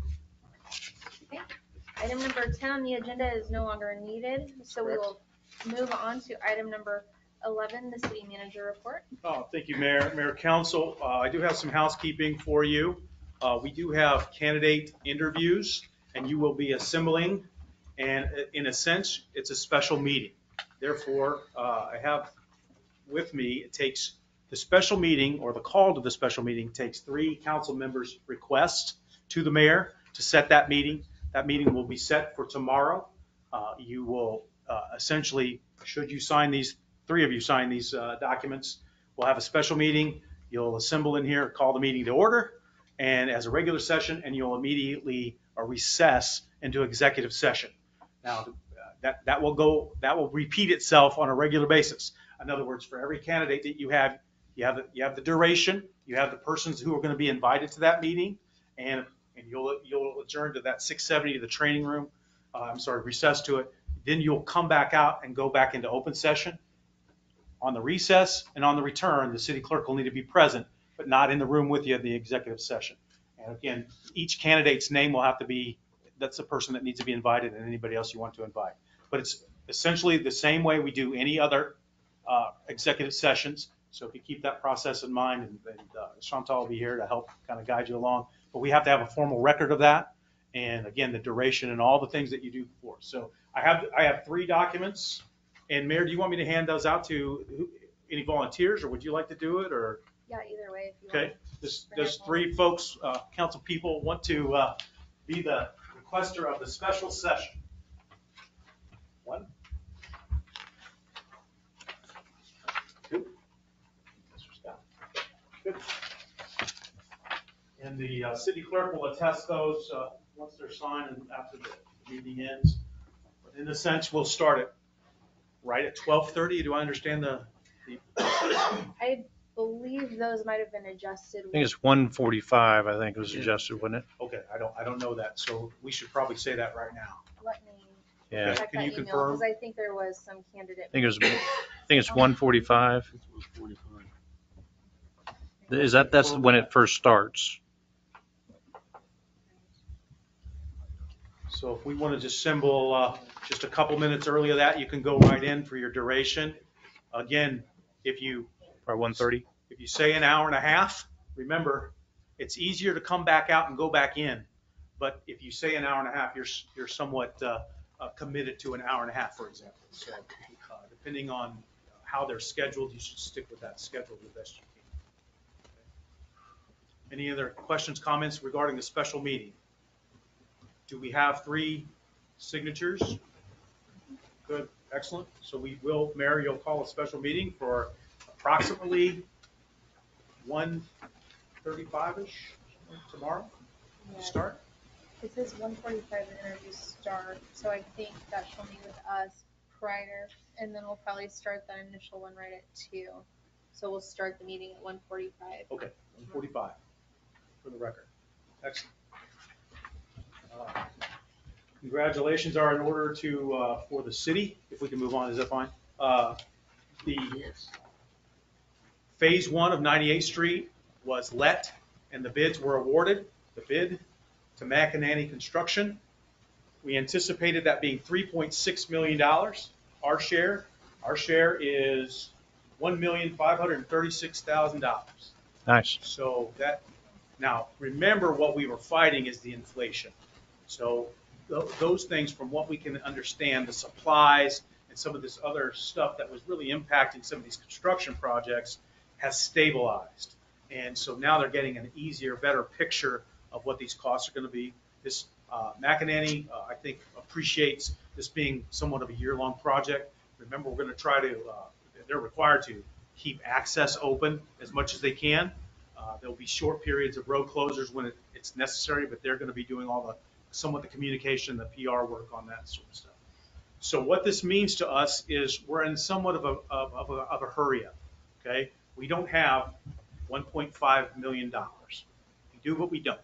Item number 10 on the agenda is no longer needed, so we will move on to item number 11, the city manager report. Oh, thank you, Mayor, Mayor Council. Uh, I do have some housekeeping for you. Uh, We do have candidate interviews, and you will be assembling. And uh, in a sense, it's a special meeting. Therefore, uh, I have with me, it takes, the special meeting, or the call to the special meeting, takes three council members' requests to the mayor to set that meeting. That meeting will be set for tomorrow. Uh, You will uh, essentially, should you sign these, three of you sign these uh, documents, we'll have a special meeting. You'll assemble in here, call the meeting to order, and as a regular session, and you'll immediately uh, recess into executive session. Now, uh, that, that will go, that will repeat itself on a regular basis. In other words, for every candidate that you have, you have, the- you have the duration, you have the persons who are going to be invited to that meeting, and, and you'll, you'll adjourn to that 670 to the training room, uh, I'm sorry, recess to it. Then you'll come back out and go back into open session. On the recess and on the return, the city clerk will need to be present, but not in the room with you in the executive session. And again, each candidate's name will have to be, that's the person that needs to be invited and anybody else you want to invite. But it's essentially the same way we do any other uh, executive sessions. So if you keep that process in mind, and and, uh, Chantal will be here to help kind of guide you along. But we have to have a formal record of that. And again, the duration and all the things that you do before. So I have, I have three documents. And Mayor, do you want me to hand those out to who- any volunteers, or would you like to do it, or? Yeah, either way, if you want. Okay, does, does three folks, uh, council people want to, uh, be the requester of the special session? One? Two? Mr. Scott? Good. And the, uh, city clerk will attest those, uh, once they're signed and after the meeting ends. But in a sense, we'll start it right at twelve thirty. Do I understand the, the I believe those might have been adjusted. I think it's 145, I think it was adjusted, wasn't it? Okay, I don't, I don't know that, so we should probably say that right now. Let me Yeah. check Can that you email, confirm? because I think there was some candidate. I think it was, I think it's 145. Is that, that's when it first starts? So if we want to just symbol, uh, just a couple minutes early of that, you can go right in for your duration. Again, if you, Or 130? if you say an hour and a half, remember, it's easier to come back out and go back in. But if you say an hour and a half, you're, s- you're somewhat, uh, uh, committed to an hour and a half, for example. So, uh, depending on how they're scheduled, you should stick with that schedule the best you can. Any other questions, comments regarding the special meeting? Do we have three signatures? Good, excellent. So we will, Mayor, you'll call a special meeting for approximately one thirty-five-ish tomorrow Yeah. to start? It says one forty-five interviews start, so I think that she'll meet with us prior, and then we'll probably start the initial one right at two. So we'll start the meeting at one forty-five. Okay, one forty-five for the record. Excellent. Uh, Congratulations are in order to, uh, for the city, if we can move on, is that fine? Uh, The phase one of 98th Street was let and the bids were awarded. The bid to McAnany Construction. We anticipated that being $3.6 million. Our share, our share is $1,536,000. Nice. So that, now, remember what we were fighting is the inflation. So tho- those things, from what we can understand, the supplies and some of this other stuff that was really impacting some of these construction projects has stabilized. And so now they're getting an easier, better picture of what these costs are going to be. This, uh, McAnany, uh, I think appreciates this being somewhat of a year-long project. Remember, we're going to try to, uh, they're required to keep access open as much as they can. Uh, There'll be short periods of road closures when it- it's necessary, but they're going to be doing all the, somewhat the communication, the PR work on that sort of stuff. So what this means to us is we're in somewhat of a, of of a, of a hurry up, okay? We don't have $1.5 million. We do, but we don't.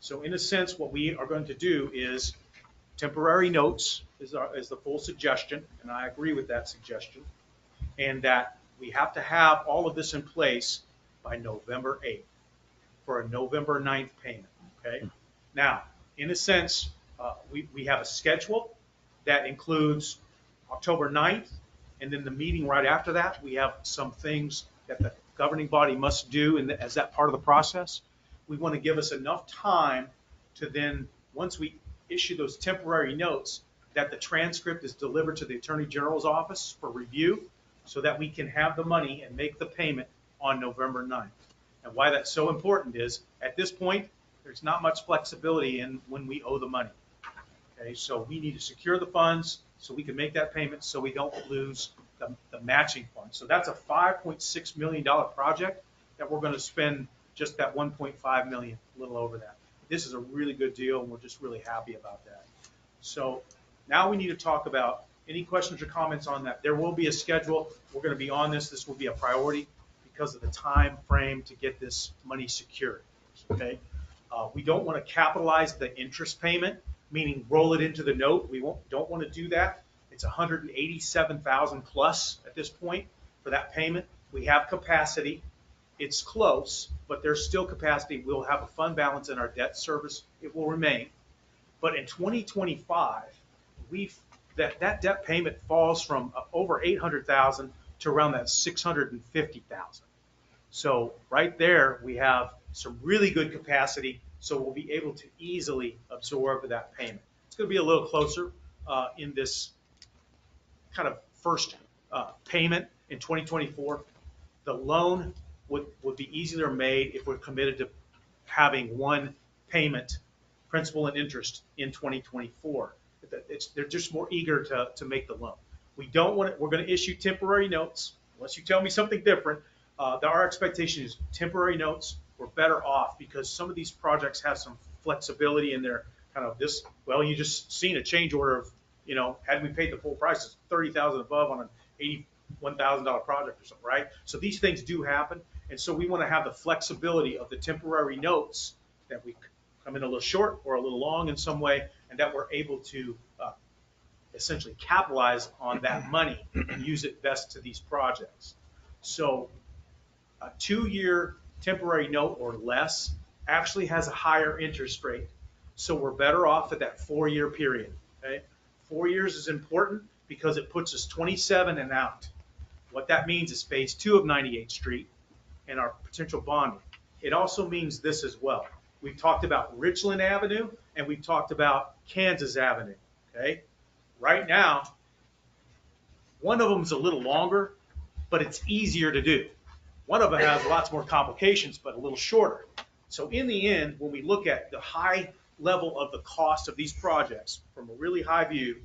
So in a sense, what we are going to do is temporary notes is our, is the full suggestion, and I agree with that suggestion. And that we have to have all of this in place by November 8th for a November 9th payment, okay? Now, in a sense, uh, we, we have a schedule that includes October 9th, and then the meeting right after that, we have some things that the governing body must do in the- as that part of the process. We want to give us enough time to then, once we issue those temporary notes, that the transcript is delivered to the Attorney General's office for review, so that we can have the money and make the payment on November 9th. And why that's so important is, at this point, there's not much flexibility in when we owe the money. Okay, so we need to secure the funds so we can make that payment, so we don't lose the, the matching fund. So that's a $5.6 million project that we're going to spend just that 1.5 million, a little over that. This is a really good deal, and we're just really happy about that. So now we need to talk about any questions or comments on that. There will be a schedule. We're going to be on this. This will be a priority because of the time frame to get this money secured. Okay? Uh, we don't want to capitalize the interest payment, meaning roll it into the note. We don't want to do that. It's 187,000 plus at this point for that payment. We have capacity. It's close, but there's still capacity. We'll have a fund balance in our debt service. It will remain. But in 2025, we've, that, that debt payment falls from over 800,000 to around that 650,000. So right there, we have some really good capacity, so we'll be able to easily absorb that payment. It's going to be a little closer uh, in this kind of first uh, payment in 2024. The loan would, would be easier made if we're committed to having one payment, principal and interest in 2024. It's, they're just more eager to, to make the loan. We don't want it, we're going to issue temporary notes, unless you tell me something different. Uh, our expectation is temporary notes, we're better off because some of these projects have some flexibility in their kind of this, well, you just seen a change order of, you know, had we paid the full price, it's thirty thousand above on an eighty-one thousand dollar project or something, right? So these things do happen, and so we want to have the flexibility of the temporary notes that we come in a little short or a little long in some way, and that we're able to essentially capitalize on that money and use it best to these projects. So a two-year temporary note or less actually has a higher interest rate. So we're better off at that four-year period, okay? Four years is important because it puts us 27 and out. What that means is phase two of 98th Street and our potential bonding. It also means this as well. We've talked about Richland Avenue and we've talked about Kansas Avenue, okay? Right now, one of them is a little longer, but it's easier to do. One of them has lots more complications, but a little shorter. So in the end, when we look at the high level of the cost of these projects from a really high view,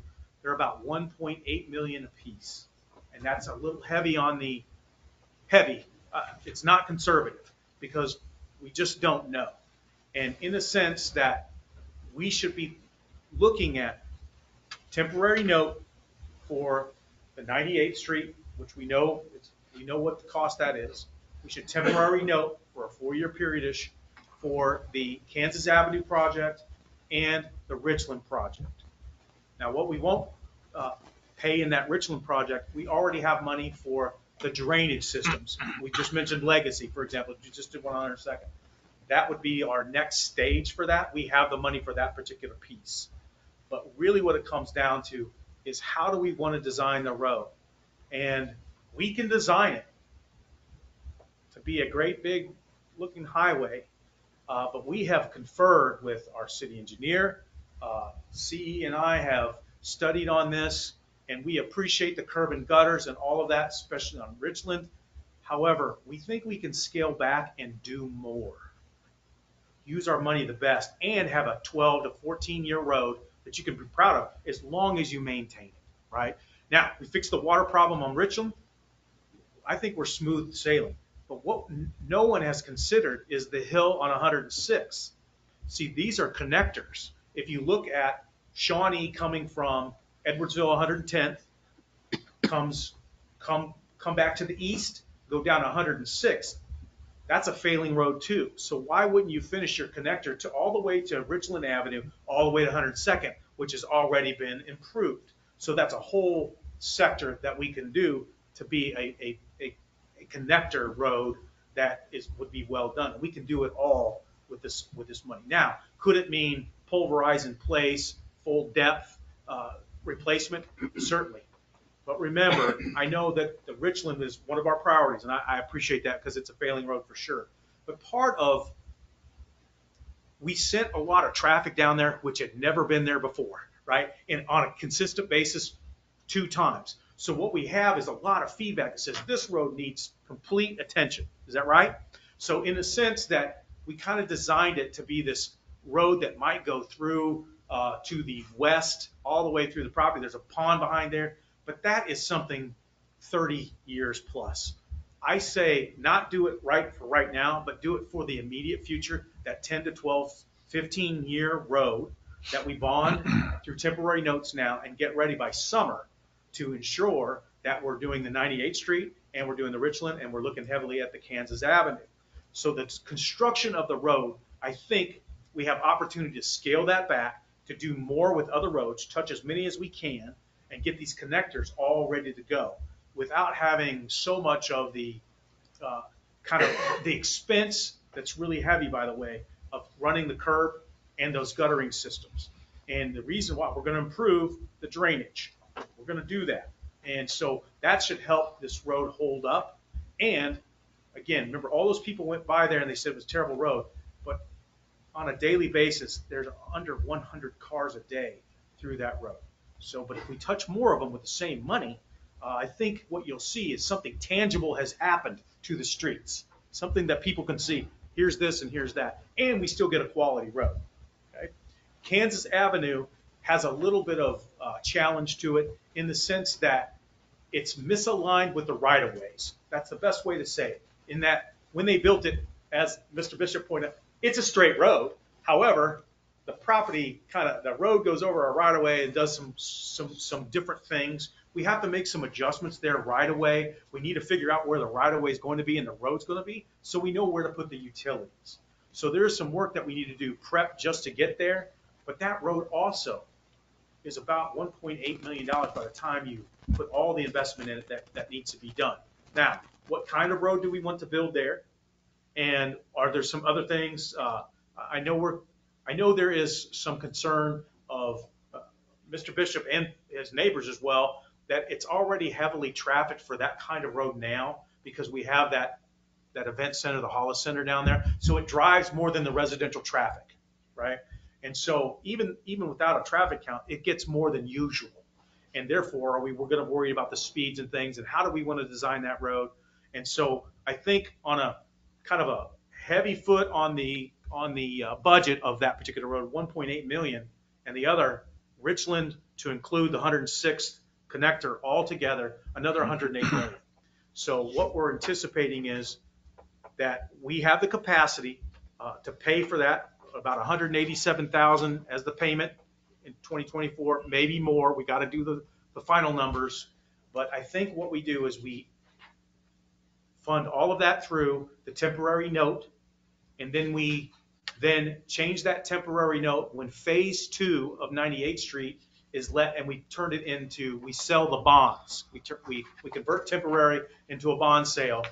they're about 1.8 million apiece. And that's a little heavy on the heavy. Uh, it's not conservative because we just don't know. And in the sense that we should be looking at temporary note for the 98th Street, which we know, we know what the cost that is. We should temporary note for a four-year period-ish for the Kansas Avenue project and the Richland project. Now, what we won't uh, pay in that Richland project, we already have money for the drainage systems. We just mentioned Legacy, for example, you just did one on a second. That would be our next stage for that. We have the money for that particular piece. But really what it comes down to is how do we want to design the road? And we can design it to be a great big looking highway, uh, but we have conferred with our city engineer. Uh, CE and I have studied on this, and we appreciate the curb and gutters and all of that, especially on Richland. However, we think we can scale back and do more. Use our money the best and have a 12 to 14 year road that you can be proud of as long as you maintain it, right? Now, we fixed the water problem on Richland. I think we're smooth sailing. But what no one has considered is the hill on 106. See, these are connectors. If you look at Shawnee coming from Edwardsville 110th, comes come come back to the east, go down 106. That's a failing road too. So why wouldn't you finish your connector to all the way to Richland Avenue, all the way to 102nd, which has already been improved? So that's a whole sector that we can do to be a, a, a, a connector road that is would be well done. We can do it all with this with this money. Now, could it mean pulverize in place, full depth uh, replacement? Certainly. But remember, I know that the Richland is one of our priorities, and I, I appreciate that because it's a failing road for sure. But part of we sent a lot of traffic down there, which had never been there before, right? And on a consistent basis, two times. So what we have is a lot of feedback that says this road needs complete attention. Is that right? So in a sense that we kind of designed it to be this road that might go through uh, to the west, all the way through the property. There's a pond behind there, but that is something 30 years plus. I say not do it right for right now, but do it for the immediate future, that 10 to 12, 15 year road that we bond through temporary notes now and get ready by summer to ensure that we're doing the 98th Street and we're doing the Richland and we're looking heavily at the Kansas Avenue. So the construction of the road, I think we have opportunity to scale that back, to do more with other roads, touch as many as we can, and get these connectors all ready to go without having so much of the uh, kind of the expense that's really heavy, by the way, of running the curb and those guttering systems. And the reason why we're going to improve the drainage, we're going to do that. And so that should help this road hold up. And again, remember, all those people went by there and they said it was a terrible road. But on a daily basis, there's under 100 cars a day through that road. So, but if we touch more of them with the same money, uh, I think what you'll see is something tangible has happened to the streets. Something that people can see. Here's this and here's that. And we still get a quality road. Okay? Kansas Avenue has a little bit of uh, challenge to it in the sense that it's misaligned with the right of ways. That's the best way to say it. In that when they built it, as Mr. Bishop pointed out, it's a straight road. However, the property kind of the road goes over a right of way and does some some some different things. We have to make some adjustments there right away. We need to figure out where the right of way is going to be and the road's going to be, so we know where to put the utilities. So there is some work that we need to do prep just to get there, but that road also is about 1.8 million dollars by the time you put all the investment in it that that needs to be done. Now, what kind of road do we want to build there? And are there some other things? Uh, I know we're, I know there is some concern of uh, Mr. Bishop and his neighbors as well, that it's already heavily trafficked for that kind of road now because we have that, that event center, the Hollis Center down there. So it drives more than the residential traffic, right? And so even, even without a traffic count, it gets more than usual. And therefore, are we, we're going to worry about the speeds and things and how do we want to design that road? And so I think on a kind of a heavy foot on the, on the uh, budget of that particular road, 1.8 million, and the other, Richland to include the 106th connector altogether, another 108 million. So what we're anticipating is that we have the capacity uh, to pay for that, about 187,000 as the payment in 2024, maybe more. We got to do the, the final numbers. But I think what we do is we fund all of that through the temporary note, and then we then change that temporary note when phase two of 98th Street is let, and we turn it into, we sell the bonds. We, we, we convert temporary into a bond sale,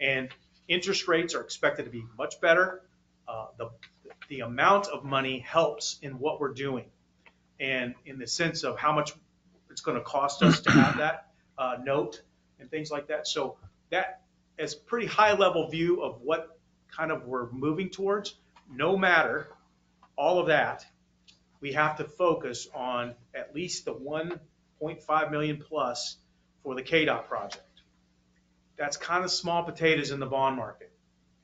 and interest rates are expected to be much better. Uh, the, the amount of money helps in what we're doing, and in the sense of how much it's going to cost us to have that uh, note and things like that. So that is pretty high level view of what kind of we're moving towards. No matter all of that, we have to focus on at least the 1.5 million plus for the KDOT project. That's kind of small potatoes in the bond market.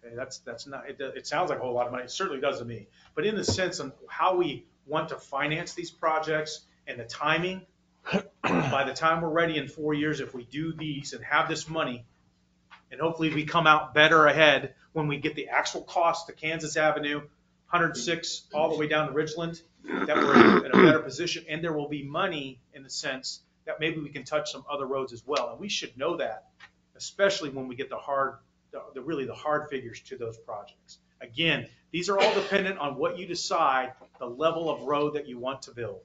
Okay, that's, that's not, it, it sounds like a whole lot of money. It certainly does to me. But in the sense of how we want to finance these projects and the timing, by the time we're ready in four years, if we do these and have this money, and hopefully we come out better ahead when we get the actual cost to Kansas Avenue, 106 all the way down to Richland, that we're in a better position. And there will be money in the sense that maybe we can touch some other roads as well. And we should know that, especially when we get the hard, the, the really the hard figures to those projects. Again, these are all dependent on what you decide, the level of road that you want to build.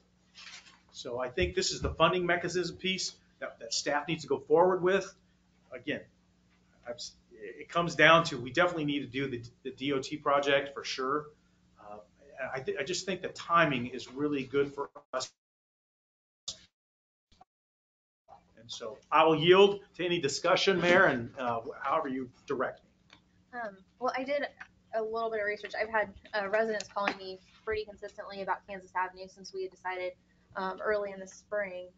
So I think this is the funding mechanism piece that, that staff needs to go forward with. Again, I've, it comes down to, we definitely need to do the, the DOT project for sure. Uh, I, I just think the timing is really good for us. And so I will yield to any discussion, Mayor, and uh, however you direct me. Um, well, I did a little bit of research. I've had uh, residents calling me pretty consistently about Kansas Avenue since we had decided um, early in the spring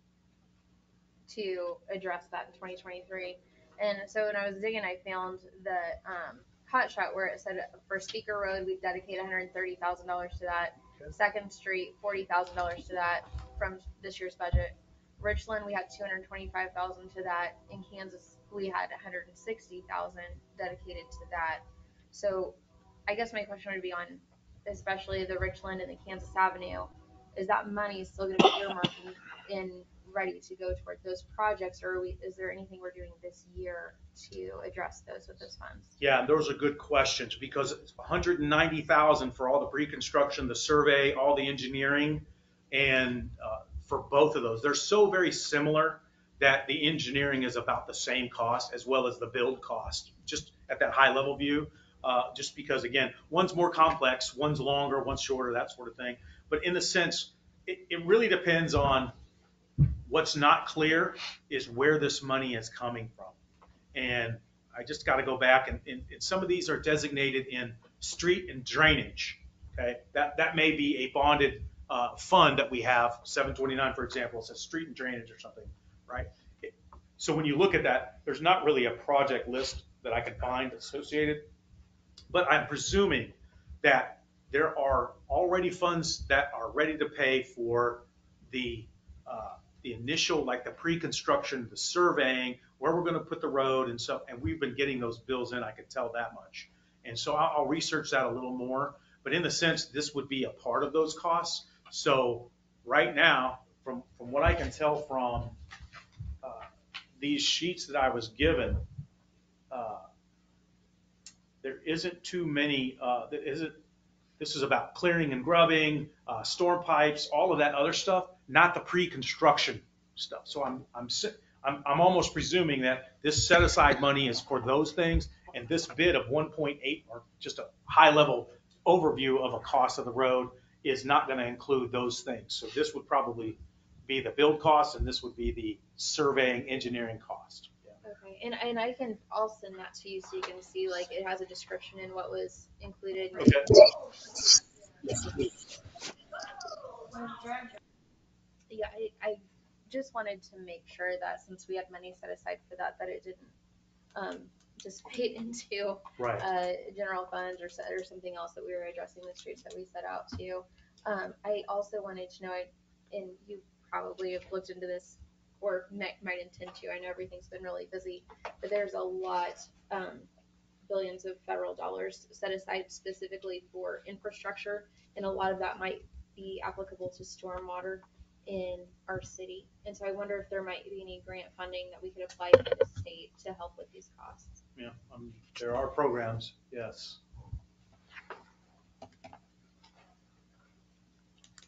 to address that in 2023. And so when I was digging, I found the um, hot shot where it said for Speaker Road, we've dedicated $130,000 to that. Second Street, $40,000 to that from this year's budget. Richland, we had 225,000 to that. In Kansas, we had 160,000 dedicated to that. So I guess my question would be on, especially the Richland and the Kansas Avenue, is that money still going to be earmarked and ready to go toward those projects, or we, is there anything we're doing this year to address those with those funds? Yeah, those are good questions because it's 190,000 for all the pre-construction, the survey, all the engineering, and uh, for both of those, they're so very similar that the engineering is about the same cost as well as the build cost, just at that high level view. Uh, just because again, one's more complex, one's longer, one's shorter, that sort of thing. But in the sense, it, it really depends on what's not clear is where this money is coming from. And I just got to go back and, and, and some of these are designated in street and drainage. Okay, that, that may be a bonded, uh, fund that we have, seven twenty-nine, for example, it says street and drainage or something, right? It- So when you look at that, there's not really a project list that I can find associated. But I'm presuming that there are already funds that are ready to pay for the, uh, the initial, like the pre-construction, the surveying, where we're gonna put the road and so, and we've been getting those bills in, I can tell that much. And so I'll, I'll research that a little more, but in the sense, this would be a part of those costs. So right now, from, from what I can tell from, uh, these sheets that I was given, uh, there isn't too many, uh, there isn't, this is about clearing and grubbing, uh, storm pipes, all of that other stuff, not the pre-construction stuff. So I'm, I'm, I'm, I'm almost presuming that this set aside money is for those things, and this bid of one point eight, or just a high level overview of a cost of the road is not gonna include those things. So this would probably be the build cost, and this would be the surveying engineering cost. Okay, and, and I can, I'll send that to you so you can see, like, it has a description in what was included. Okay. Yeah, I, I just wanted to make sure that since we had money set aside for that, that it didn't, um, dissipate into, Right. uh, general funds or, set- or something else that we were addressing the streets that we set out to. Um, I also wanted to know, I- and you probably have looked into this or might, might intend to, I know everything's been really busy, but there's a lot, um, billions of federal dollars set aside specifically for infrastructure, and a lot of that might be applicable to stormwater in our city. And so I wonder if there might be any grant funding that we could apply to the state to help with these costs. Yeah, um, there are programs, yes.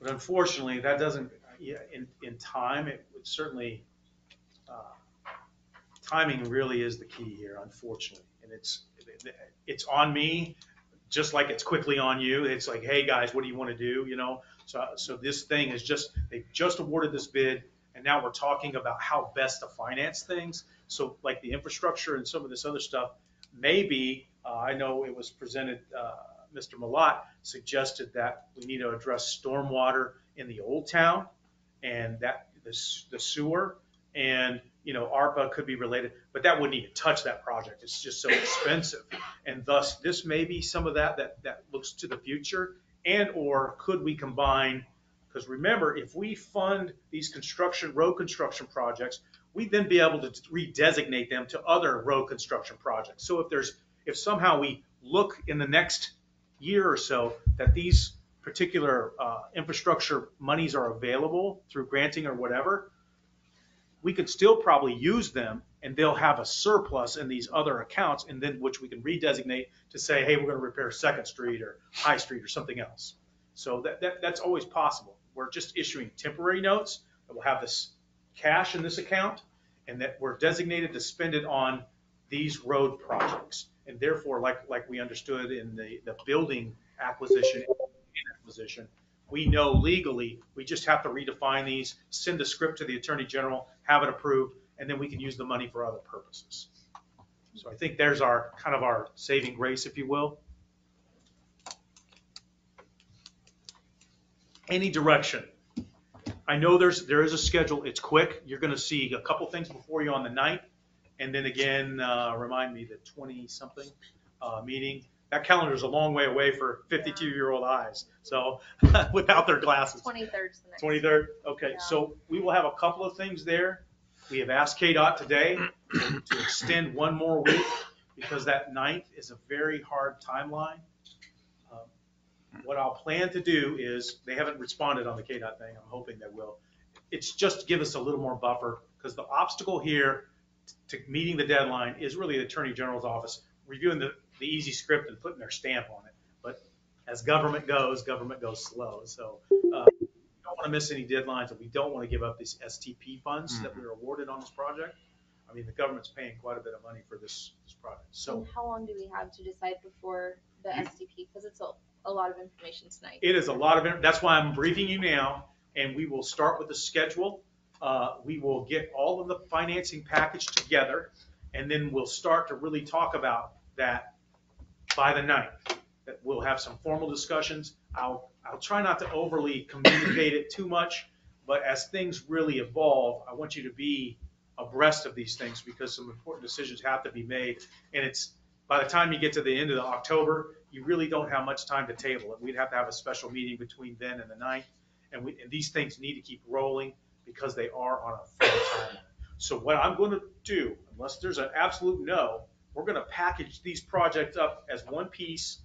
But unfortunately, that doesn't, yeah, in, in time, it would certainly, uh, timing really is the key here, unfortunately. And it's, it's on me, just like it's quickly on you. It's like, hey, guys, what do you want to do, you know? So, so this thing is just, they just awarded this bid, and now we're talking about how best to finance things. So like the infrastructure and some of this other stuff, maybe, uh, I know it was presented, uh, Mr. Malott suggested that we need to address stormwater in the old town and that, the the sewer, and, you know, ARPA could be related, but that wouldn't even touch that project. It's just so expensive. And thus, this may be some of that, that, that looks to the future, and/or could we combine because remember, if we fund these construction, road construction projects, we'd then be able to redesignate them to other road construction projects. So if there's, if somehow we look in the next year or so that these particular uh, infrastructure monies are available through granting or whatever, we could still probably use them and they'll have a surplus in these other accounts and then which we can redesignate to say, hey, we're going to repair Second Street or High Street or something else. So that, that, that's always possible. We're just issuing temporary notes that will have this cash in this account and that we're designated to spend it on these road projects. And therefore, like, like we understood in the, the building acquisition, acquisition, we know legally, we just have to redefine these, send a script to the Attorney General, have it approved, and then we can use the money for other purposes. So I think there's our, kind of our saving grace, if you will. Any direction. I know there's, there is a schedule. It's quick. You're going to see a couple things before you on the ninth. And then again, uh, remind me, the 20-something uh, meeting. That calendar is a long way away for 52-year-old eyes, so without their glasses. Twenty-third's the next. 23rd, okay, Yeah. so we will have a couple of things there. We have asked KDOT today to extend one more week because that ninth is a very hard timeline. Um, What I'll plan to do is, they haven't responded on the KDOT thing, I'm hoping they will. It's just to give us a little more buffer, because the obstacle here to meeting the deadline is really the Attorney General's office reviewing the, the easy script and putting their stamp on it. But as government goes, government goes slow, so, uh, want to miss any deadlines, and we don't want to give up these STP funds that we were awarded on this project. I mean, the government's paying quite a bit of money for this, this project, so And how long do we have to decide before the STP? Because it's a, a lot of information tonight. it is a lot of, that's why I'm briefing you now, and we will start with the schedule. uh, we will get all of the financing package together, and then we'll start to really talk about that by the ninth. We'll have some formal discussions. I'll, I'll try not to overly communicate it too much, but as things really evolve, I want you to be abreast of these things because some important decisions have to be made. And it's, by the time you get to the end of the October, you really don't have much time to table it. We'd have to have a special meeting between then and the ninth. And we, and these things need to keep rolling because they are on a firm timeline. So what I'm going to do, unless there's an absolute no, we're going to package these projects up as one piece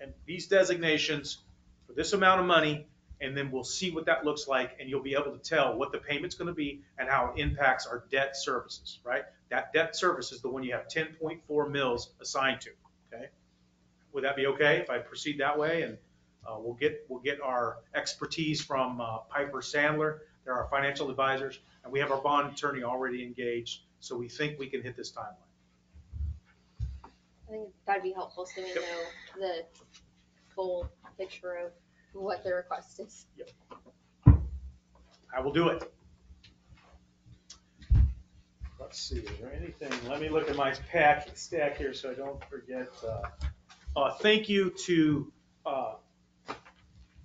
and these designations for this amount of money, and then we'll see what that looks like, and you'll be able to tell what the payment's gonna be and how it impacts our debt services, right? That debt service is the one you have ten point four mils assigned to, okay? Would that be okay if I proceed that way? And, uh, we'll get, we'll get our expertise from, uh, Piper Sandler, they're our financial advisors, and we have our bond attorney already engaged, so we think we can hit this timeline. I think that'd be helpful so we know the full picture of what the request is. I will do it. Let's see, is there anything, let me look at my pack stack here so I don't forget. uh, Uh, thank you to, uh,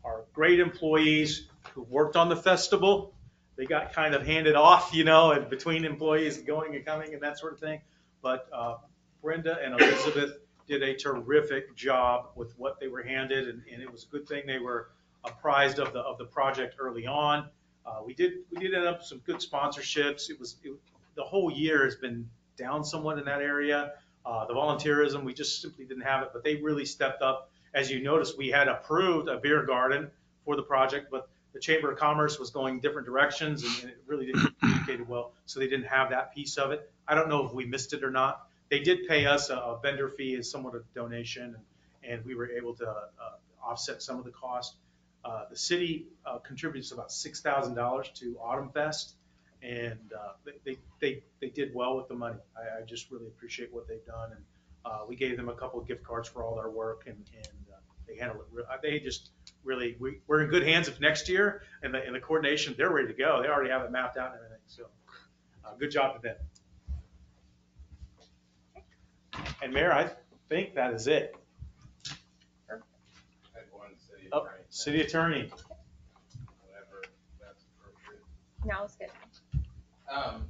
our great employees who worked on the festival. They got kind of handed off, you know, and between employees going and coming and that sort of thing. But, uh, Brenda and Elizabeth did a terrific job with what they were handed and, and it was a good thing they were apprised of the, of the project early on. Uh, we did, we did end up with some good sponsorships. It was, it, the whole year has been down somewhat in that area. Uh, the volunteerism, we just simply didn't have it, but they really stepped up. As you noticed, we had approved a beer garden for the project, but the Chamber of Commerce was going different directions and and it really didn't communicate well, so they didn't have that piece of it. I don't know if we missed it or not. They did pay us a- a vendor fee as somewhat of a donation, and, and we were able to uh, offset some of the cost. Uh, The city uh, contributes about six thousand dollars to Autumn Fest, and uh, they- they, they, did well with the money. I, I just really appreciate what they've done, and uh, we gave them a couple of gift cards for all their work, and, and uh, they handled it, re- they just really, we, we're in good hands if next year, and the, and the coordination, they're ready to go. They already have it mapped out and everything, so good job to them. And Mayor, I think that is it. City Oh, attorney, city attorney. whatever. Now it's good. Um,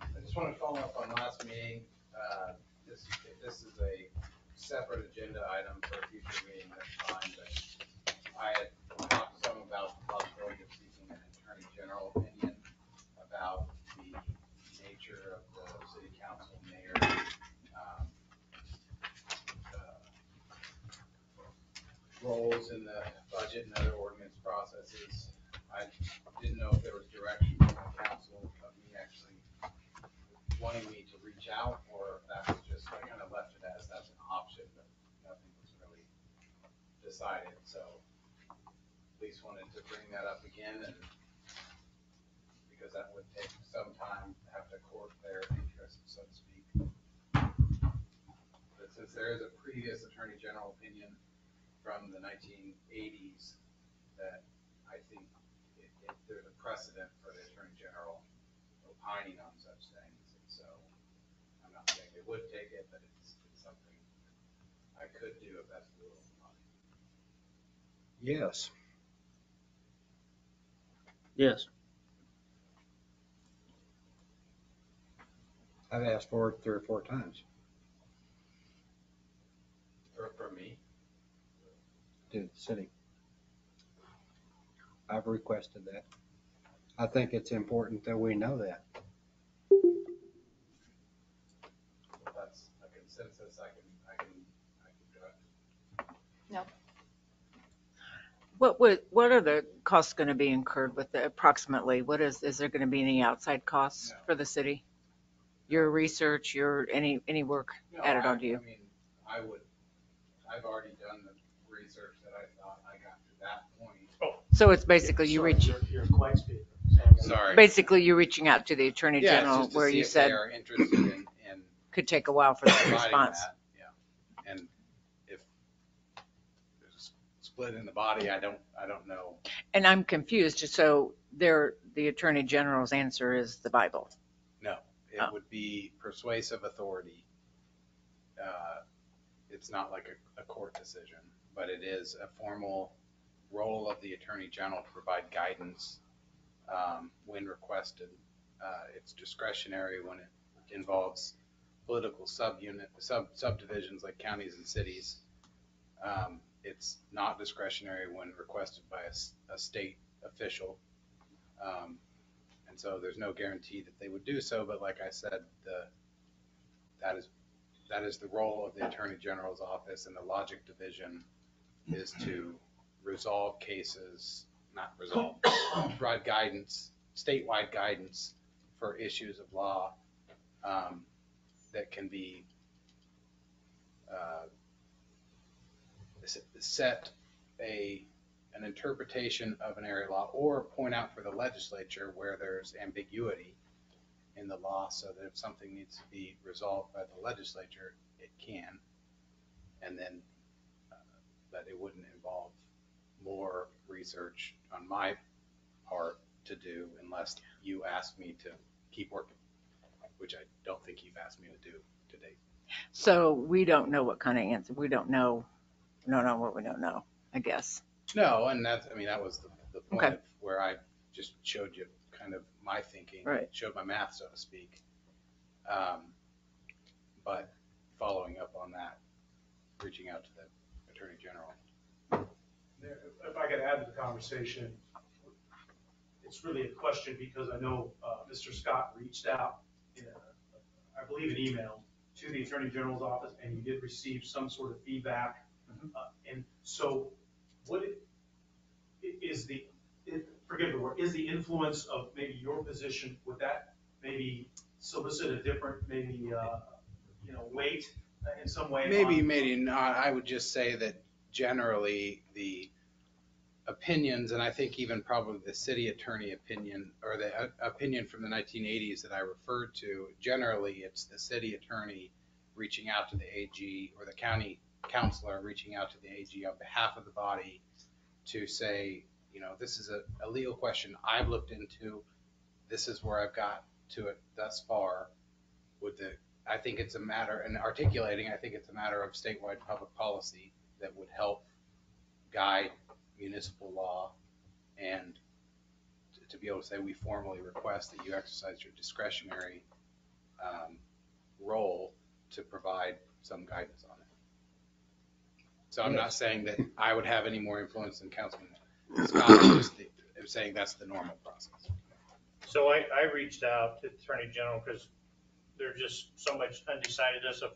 I just want to follow up on last meeting. Uh, This, if this is a separate agenda item for a future meeting, that's fine, but I had talked some about the possibility of seeking an attorney general opinion about the nature of the city council mayor. um, uh, Roles in the budget and other ordinance processes. I didn't know if there was direction from the council of me actually wanting me to reach out, or if that was just, I kind of left it as that's an option, but nothing was really decided, so at least wanted to bring that up again, and because that would take some time to have to court their interest, so to speak. But since there is a previous attorney general opinion from the nineteen eighties, that I think it, it, there's a precedent for the attorney general opining on such things, and so I'm not saying they would take it, but it's, it's something I could do if that's the will of the body. Yes. Yes. I've asked for it three or four times Or from me, to the city. I've requested that. I think it's important that we know that. if that's a consensus, I can, I can, I can do it. What would, what are the costs going to be incurred with it approximately? What is, is there going to be any outside costs No. for the city? Your research, your, any, any work No, added I- on to you? I mean, I would, I've already done the research that I thought I got to that point. So it's basically you Sorry, reach, You're you're quiet speaker. Sorry. basically you're reaching out to the Attorney Yeah, it's General just to where see you if said They are interested in, in could take a while for that providing response. that, Yeah, and if there's a split in the body, I don't, I don't know. And I'm confused, so their, the Attorney General's answer is the Bible. No, it Oh. would be persuasive authority. Uh, It's not like a, a court decision, but it is a formal role of the Attorney General to provide guidance um, when requested. Uh, It's discretionary when it involves political subunit, sub subdivisions like counties and cities. Um, It's not discretionary when requested by a, state official. Um, and so there's no guarantee that they would do so, but like I said, the, that is, that is the role of the Attorney General's office and the Logic Division is to resolve cases, not resolve, provide guidance, statewide guidance for issues of law um, that can be uh, set a, an interpretation of an area law or point out for the legislature where there's ambiguity in the law so that if something needs to be resolved by the legislature, it can. And then, uh, that it wouldn't involve more research on my part to do unless you ask me to keep working, which I don't think you've asked me to do to date. So we don't know what kind of answer, we don't know, no, no, what we don't know, I guess. No, and that's, I mean, that was the, the point Okay. of where I just showed you kind of my thinking. Right. Showed my math, so to speak. Um, But following up on that, reaching out to the Attorney General. If I could add to the conversation, it's really a question because I know uh, Mr. Scott reached out, in a- I believe an email, to the Attorney General's office, and you did receive some sort of feedback. Uh, And so what i- i- is the, i- forgive the word, is the influence of maybe your position, would that maybe solicit a different, maybe, uh, you know, weight in some way? Maybe, on- maybe not. I would just say that generally the opinions, and I think even probably the city attorney opinion, or the uh, opinion from the 1980s that I referred to, generally it's the city attorney reaching out to the AG or the county counselor reaching out to the AG on behalf of the body to say, you know, this is a, a legal question I've looked into. This is where I've got to it thus far. Would the I think it's a matter, and articulating, I think it's a matter of statewide public policy that would help guide municipal law and to- be able to say, we formally request that you exercise your discretionary um, role to provide some guidance on it. So I'm not saying that I would have any more influence than Councilman Scott, I'm just I'm saying that's the normal process. So I, I reached out to the Attorney General because there's just so much undecidedness of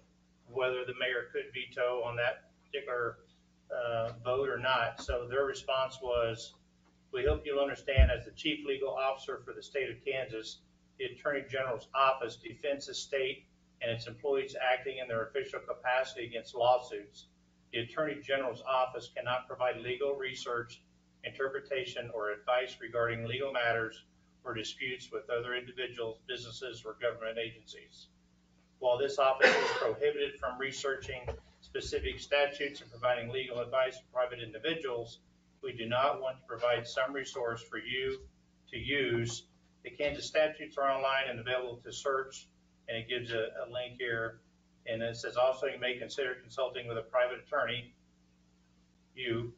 whether the mayor could veto on that particular uh, vote or not. So their response was, we hope you'll understand as the chief legal officer for the state of Kansas, the Attorney General's office defends the state and its employees acting in their official capacity against lawsuits. The Attorney General's office cannot provide legal research, interpretation, or advice regarding legal matters or disputes with other individuals, businesses, or government agencies. While this office is prohibited from researching specific statutes and providing legal advice to private individuals, we do not want to provide some resource for you to use. The Kansas statutes are online and available to search, and it gives a, a link here. And it says also you may consider consulting with a private attorney, you,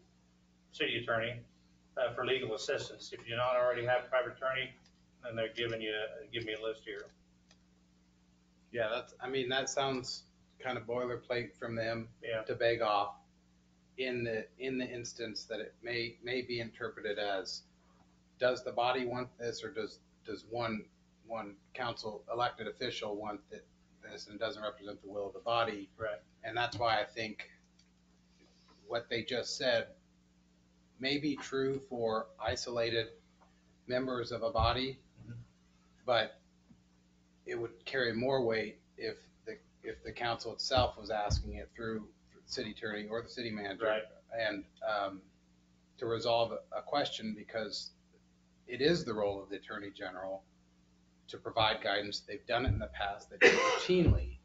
city attorney, uh, for legal assistance. If you do not already have a private attorney, then they're giving you, give me a list here. Yeah, that's, I mean, that sounds kind of boilerplate from them Yeah. to beg off in the, in the instance that it may, may be interpreted as, does the body want this or does, does one, one council elected official want that this and doesn't represent the will of the body? Right. And that's why I think what they just said may be true for isolated members of a body, Mhm. but it would carry more weight if if the council itself was asking it through the city attorney or the city manager. Right. And, um, to resolve a- a question because it is the role of the attorney general to provide guidance. They've done it in the past. They do it routinely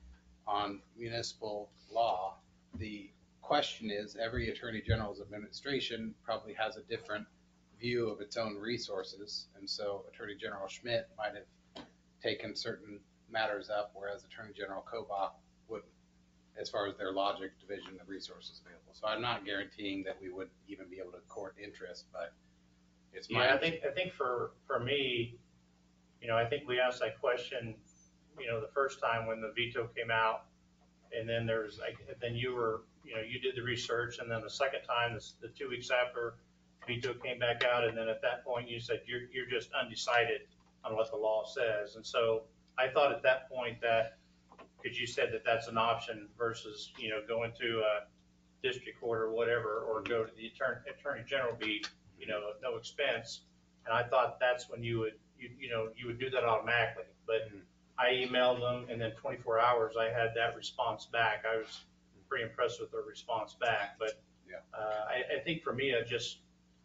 on municipal law. The question is, every attorney general's administration probably has a different view of its own resources. And so Attorney General Schmidt might have taken certain matters up, whereas Attorney General Kobach wouldn't, as far as their logic, division of resources available. So I'm not guaranteeing that we would even be able to court interest, but it's my. Yeah, I think, I think for, for me, you know, I think we asked that question, you know, the first time when the veto came out. And then there's like, then you were, you know, you did the research and then the second time, the, the two weeks after veto came back out. And then at that point you said you're, you're just undecided on what the law says. And so I thought at that point that, because you said that that's an option versus, you know, going to a district court or whatever, or go to the attorney, attorney general be, you know, at no expense. And I thought that's when you would, you, you know, you would do that automatically. But I emailed them and then 24 hours, I had that response back. I was pretty impressed with their response back. But Yeah. uh, I, I think for me, I just,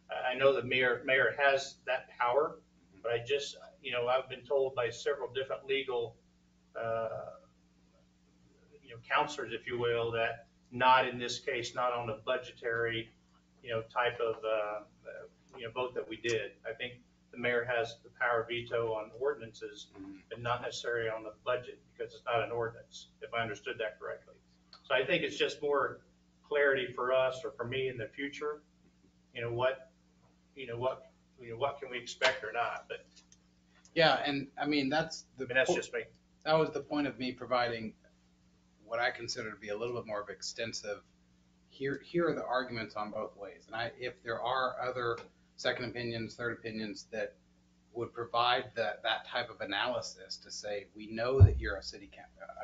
I I know the mayor, mayor has that power, but I just, you know, I've been told by several different legal, uh, you know, counselors, if you will, that not in this case, not on the budgetary, you know, type of, uh, you know, vote that we did. I think the mayor has the power of veto on ordinances, but not necessarily on the budget because it's not an ordinance, if I understood that correctly. So I think it's just more clarity for us or for me in the future, you know, what, you know, what, you know, what can we expect or not, but Yeah, and I mean, that's I mean, that's po- just me. that was the point of me providing what I consider to be a little bit more of extensive, here, here are the arguments on both ways. And I, if there are other second opinions, third opinions that would provide that, that type of analysis to say, we know that you're a city,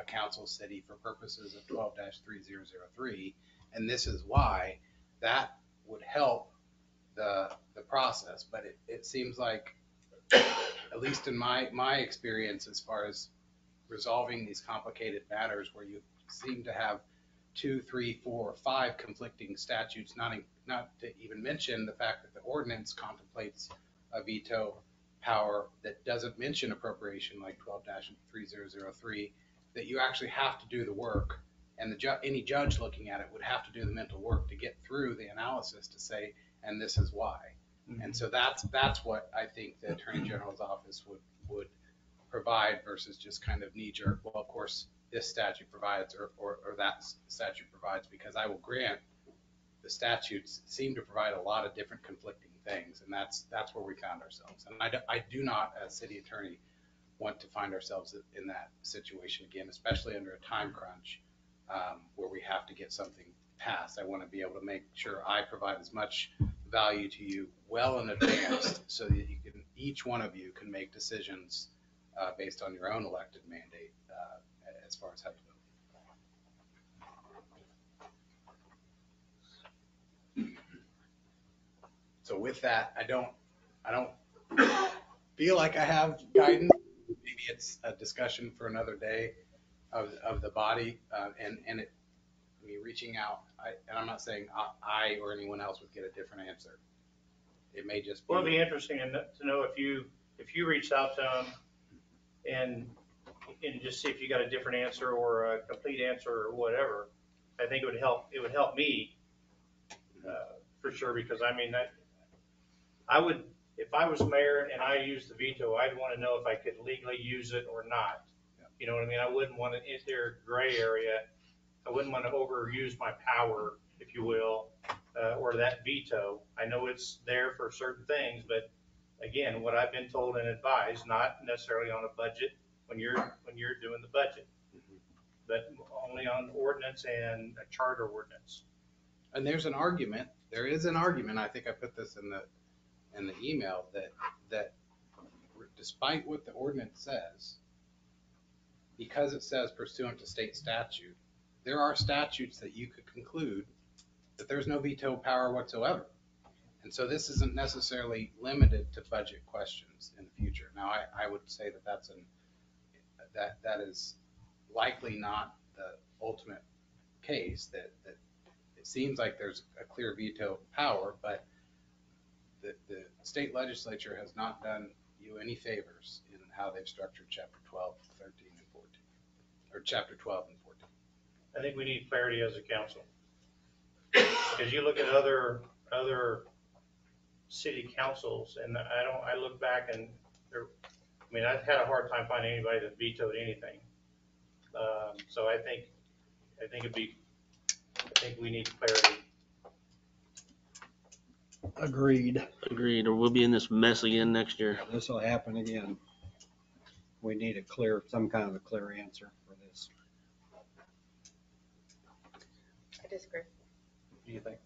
a council city for purposes of twelve three zero zero three, and this is why, that would help the, the process. But it, it seems like, at least in my, my experience, as far as resolving these complicated matters where you seem to have two, three, four, or five conflicting statutes, not, in- not to even mention the fact that the ordinance contemplates a veto power that doesn't mention appropriation like twelve three zero zero three, that you actually have to do the work. And the ju, any judge looking at it would have to do the mental work to get through the analysis to say, and this is why. And so that's, that's what I think the Attorney General's office would, would provide versus just kind of knee jerk, well, of course, this statute provides or, or, or that statute provides, because I will grant the statutes seem to provide a lot of different conflicting things, and that's, that's where we found ourselves. And I, do- I do not, as city attorney, want to find ourselves in that situation again, especially under a time crunch, um, where we have to get something passed. I want to be able to make sure I provide as much value to you well in advance, so that you can, each one of you can make decisions uh, based on your own elected mandate uh, as far as how to vote. So with that, I don't, I don't feel like I have guidance. Maybe it's a discussion for another day of, of the body uh, and, and it, me reaching out, I, and I'm not saying I- I or anyone else would get a different answer. It may just be. Well, it'd be interesting to know if you, if you reached out to them and, and just see if you got a different answer or a complete answer or whatever. I think it would help, it would help me, uh, for sure, because I mean, that, I would, if I was mayor and I used the veto, I'd want to know if I could legally use it or not. You know what I mean? I wouldn't want to, if there gray area, I wouldn't want to overuse my power, if you will, uh, or that veto. I know it's there for certain things, but again, what I've been told and advised, not necessarily on a budget, when you're, when you're doing the budget, but only on ordinance and a charter ordinance. And there's an argument, there is an argument, I think I put this in the, in the email, that, that despite what the ordinance says, because it says pursuant to state statute, there are statutes that you could conclude that there's no veto power whatsoever. And so this isn't necessarily limited to budget questions in the future. Now, I, I would say that that's an, that, that is likely not the ultimate case, that, that it seems like there's a clear veto power, but the, the state legislature has not done you any favors in how they've structured chapter 12, 13, and 14, or chapter 12 and 14. I think we need clarity as a council. Because you look at other, other city councils, and I don't, I look back and there, I mean, I've had a hard time finding anybody that vetoed anything. Um, so I think, I think it'd be, I think we need clarity. Agreed. Agreed, or we'll be in this mess again next year. This will happen again. We need a clear, some kind of a clear answer this. I disagree. Do you think?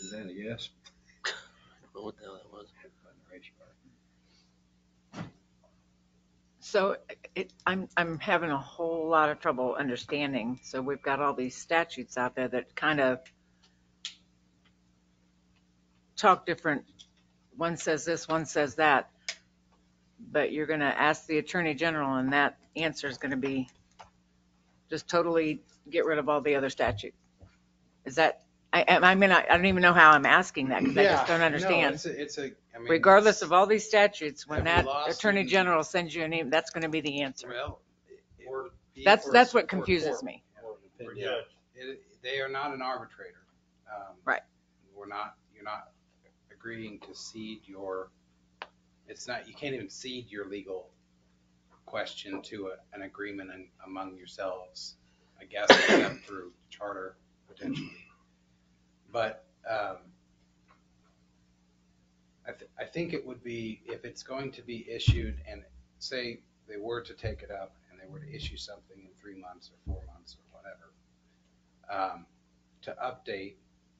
Is that a yes? I don't know what the hell that was. So it, I'm, I'm having a whole lot of trouble understanding. So we've got all these statutes out there that kind of talk different, one says this, one says that. But you're gonna ask the Attorney General and that answer is gonna be just totally get rid of all the other statutes. Is that, I, I mean, I I don't even know how I'm asking that because I just don't understand. It's a, it's a, I mean. Regardless of all these statutes, when Have that lost Attorney in- General sends you an email, that's gonna be the answer. Well. it- Or- That's, or- that's what confuses court. me. For Yeah. judge. It- They are not an arbitrator. Um, Right. We're not, you're not agreeing to cede your, it's not, you can't even cede your legal question to a- an agreement in- among yourselves, I guess, except through charter potentially. But um, I, th- I think it would be, if it's going to be issued and say they were to take it up and they were to issue something in three months or four months or whatever, um, to update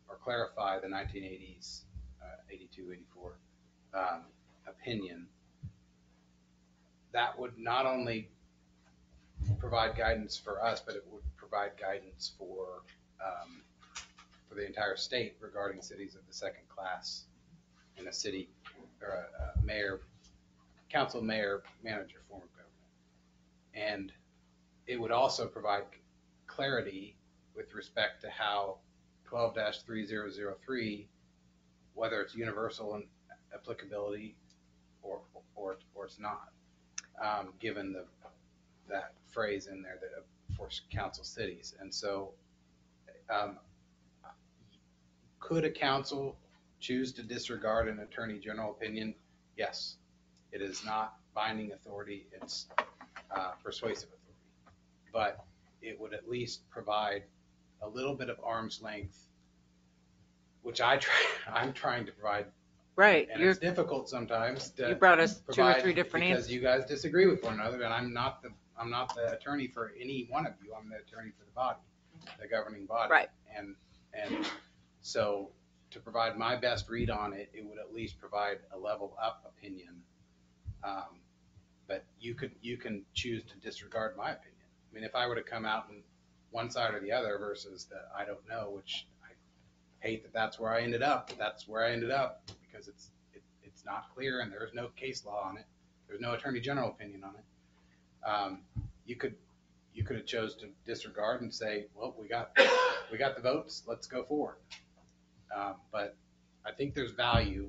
or clarify the 1980s, uh, 82, 84 um, opinion, that would not only provide guidance for us, but it would provide guidance for, um, for the entire state regarding cities of the second class in a city or a, a mayor, council, mayor, manager form of government. And it would also provide clarity with respect to how twelve three zero zero three, whether it's universal in applicability or, or, or it's not. Um, given the, that phrase in there that for council cities. And so, um, could a council choose to disregard an attorney general opinion? Yes. It is not binding authority, it's uh, persuasive authority. But it would at least provide a little bit of arm's length, which I try, I'm trying to provide. Right, And you're, it's difficult sometimes to. you brought us two or provide three different Because answers. you guys disagree with one another, and I'm not the, I'm not the attorney for any one of you, I'm the attorney for the body, the governing body. Right. And, and so to provide my best read on it, it would at least provide a level up opinion. Um, But you could, you can choose to disregard my opinion. I mean, if I were to come out and one side or the other versus the I don't know, which I hate that that's where I ended up, but that's where I ended up because it's, it, it's not clear and there's no case law on it. There's no attorney general opinion on it. Um, You could, you could have chose to disregard and say, well, we got, we got the votes, let's go forward. Um, But I think there's value,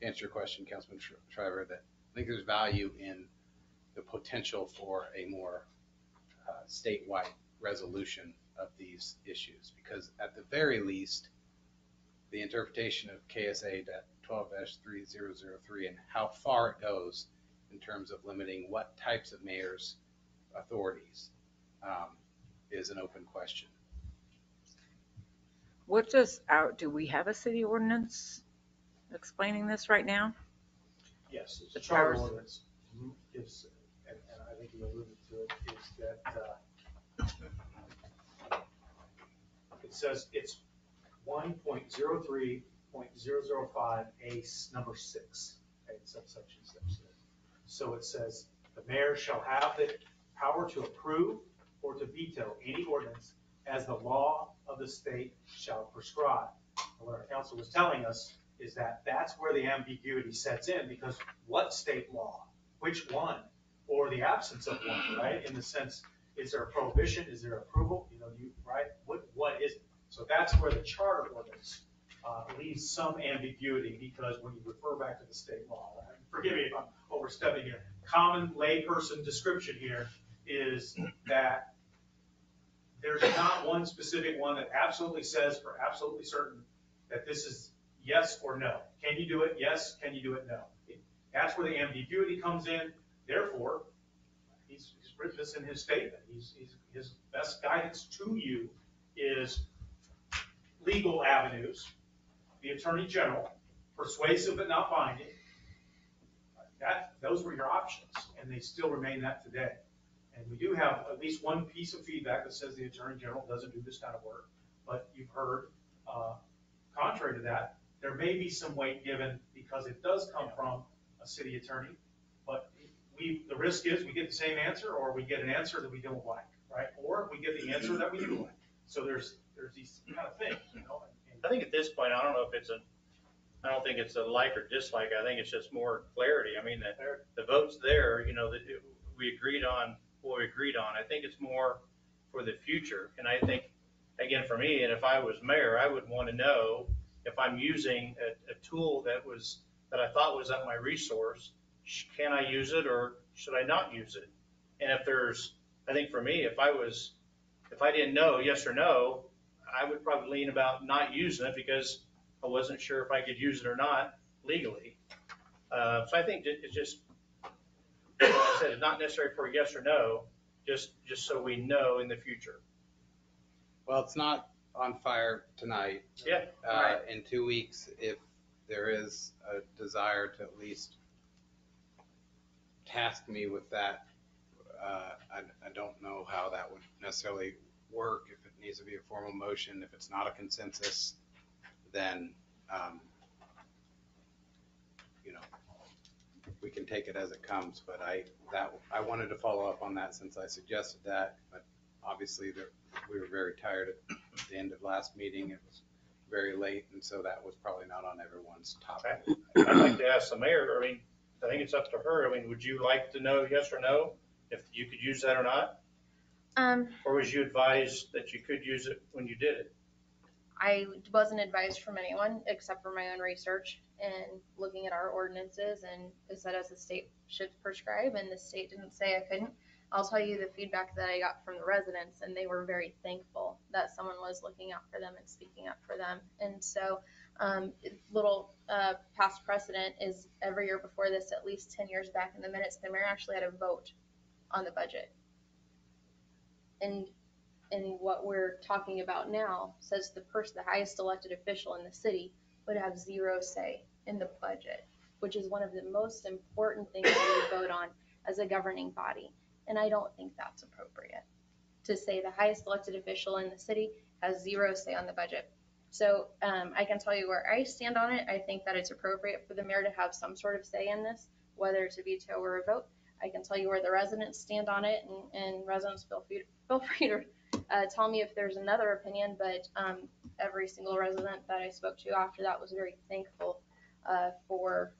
to answer your question, Councilman Shri- Shriver, that I think there's value in the potential for a more uh, statewide resolution of these issues. Because at the very least, the interpretation of KSA twelve three zero zero three and how far it goes in terms of limiting what types of mayors' authorities um, is an open question. What does our, do we have a city ordinance explaining this right now? Yes, The the charter powers. ordinance gives, and, and I think you alluded to it, is that, uh, it says it's one point zero three A, number six, okay, subsection six. So it says, the mayor shall have the power to approve or to veto any ordinance as the law of the state shall prescribe. And What our council was telling us is that that's where the ambiguity sets in, because what state law? Which one? Or the absence of one, right? In the sense, is there a prohibition, is there approval, you know, you, right? What, what is it? So that's where the charter ordinance, uh, leaves some ambiguity, because when you refer back to the state law, forgive me if I'm overstepping here, common layperson description here is that there's not one specific one that absolutely says for absolutely certain that this is yes or no. Can you do it? Yes. Can you do it? No. That's where the ambiguity comes in. Therefore, he's, he's written this in his statement. He's, he's, his best guidance to you is legal avenues, the attorney general, persuasive but not binding. That, those were your options, and they still remain that today. And we do have at least one piece of feedback that says the attorney general doesn't do this kind of work. But you've heard, uh, contrary to that, there may be some weight given because it does come from a city attorney. But we, the risk is we get the same answer or we get an answer that we don't like, right? Or we get the answer that we do like. So there's, there's these kind of things, you know? I think at this point, I don't know if it's a, I don't think it's a like or dislike. I think it's just more clarity. I mean, the, the vote's there, you know, that we agreed on what we agreed on. I think it's more for the future. And I think, again, for me, and if I was mayor, I would want to know if I'm using a, a tool that was, that I thought was at my resource, sh- can I use it or should I not use it? And if there's, I think for me, if I was, if I didn't know, yes or no, I would probably lean about not using it because I wasn't sure if I could use it or not legally. Uh, so I think it's just, like I said, it's not necessary for a yes or no, just, just so we know in the future. Well, it's not on fire tonight. Yeah, Uh, in two weeks, if there is a desire to at least task me with that, uh, I, I don't know how that would necessarily work, if it needs to be a formal motion, if it's not a consensus, then, um, you know, we can take it as it comes, but I, that, I wanted to follow up on that since I suggested that, but obviously there, we were very tired at the end of last meeting. It was very late, and so that was probably not on everyone's topic. I'd like to ask the mayor, I mean, I think it's up to her. I mean, would you like to know yes or no, if you could use that or not? Um, Or was you advised that you could use it when you did it? I wasn't advised from anyone except for my own research and looking at our ordinances and it said as the state should prescribe and the state didn't say I couldn't. I'll tell you the feedback that I got from the residents and they were very thankful that someone was looking out for them and speaking up for them. And so, um, little, uh, past precedent is every year before this, at least ten years back in the minutes, the mayor actually had a vote on the budget. And and what we're talking about now says the person, the highest elected official in the city would have zero say in the budget, which is one of the most important things that we vote on as a governing body. And I don't think that's appropriate to say the highest elected official in the city has zero say on the budget. So um, I can tell you where I stand on it. I think that it's appropriate for the mayor to have some sort of say in this, whether it's a veto or a vote. I can tell you where the residents stand on it and, and residents feel free, feel free to uh, tell me if there's another opinion, but um, every single resident that I spoke to after that was very thankful uh, for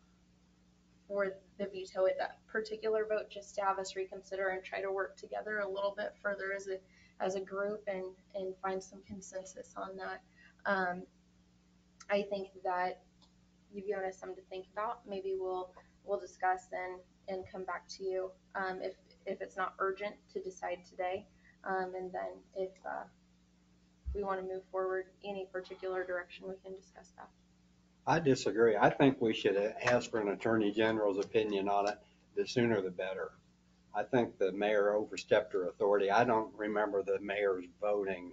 for the veto at that particular vote, just to have us reconsider and try to work together a little bit further as a as a group and and find some consensus on that. Um, I think that you've given us something to think about. Maybe we'll we'll discuss and and come back to you um, if if it's not urgent to decide today. Um, and then if, uh, we want to move forward any particular direction, we can discuss that. I disagree. I think we should ask for an attorney general's opinion on it. The sooner the better. I think the mayor overstepped her authority. I don't remember the mayor's voting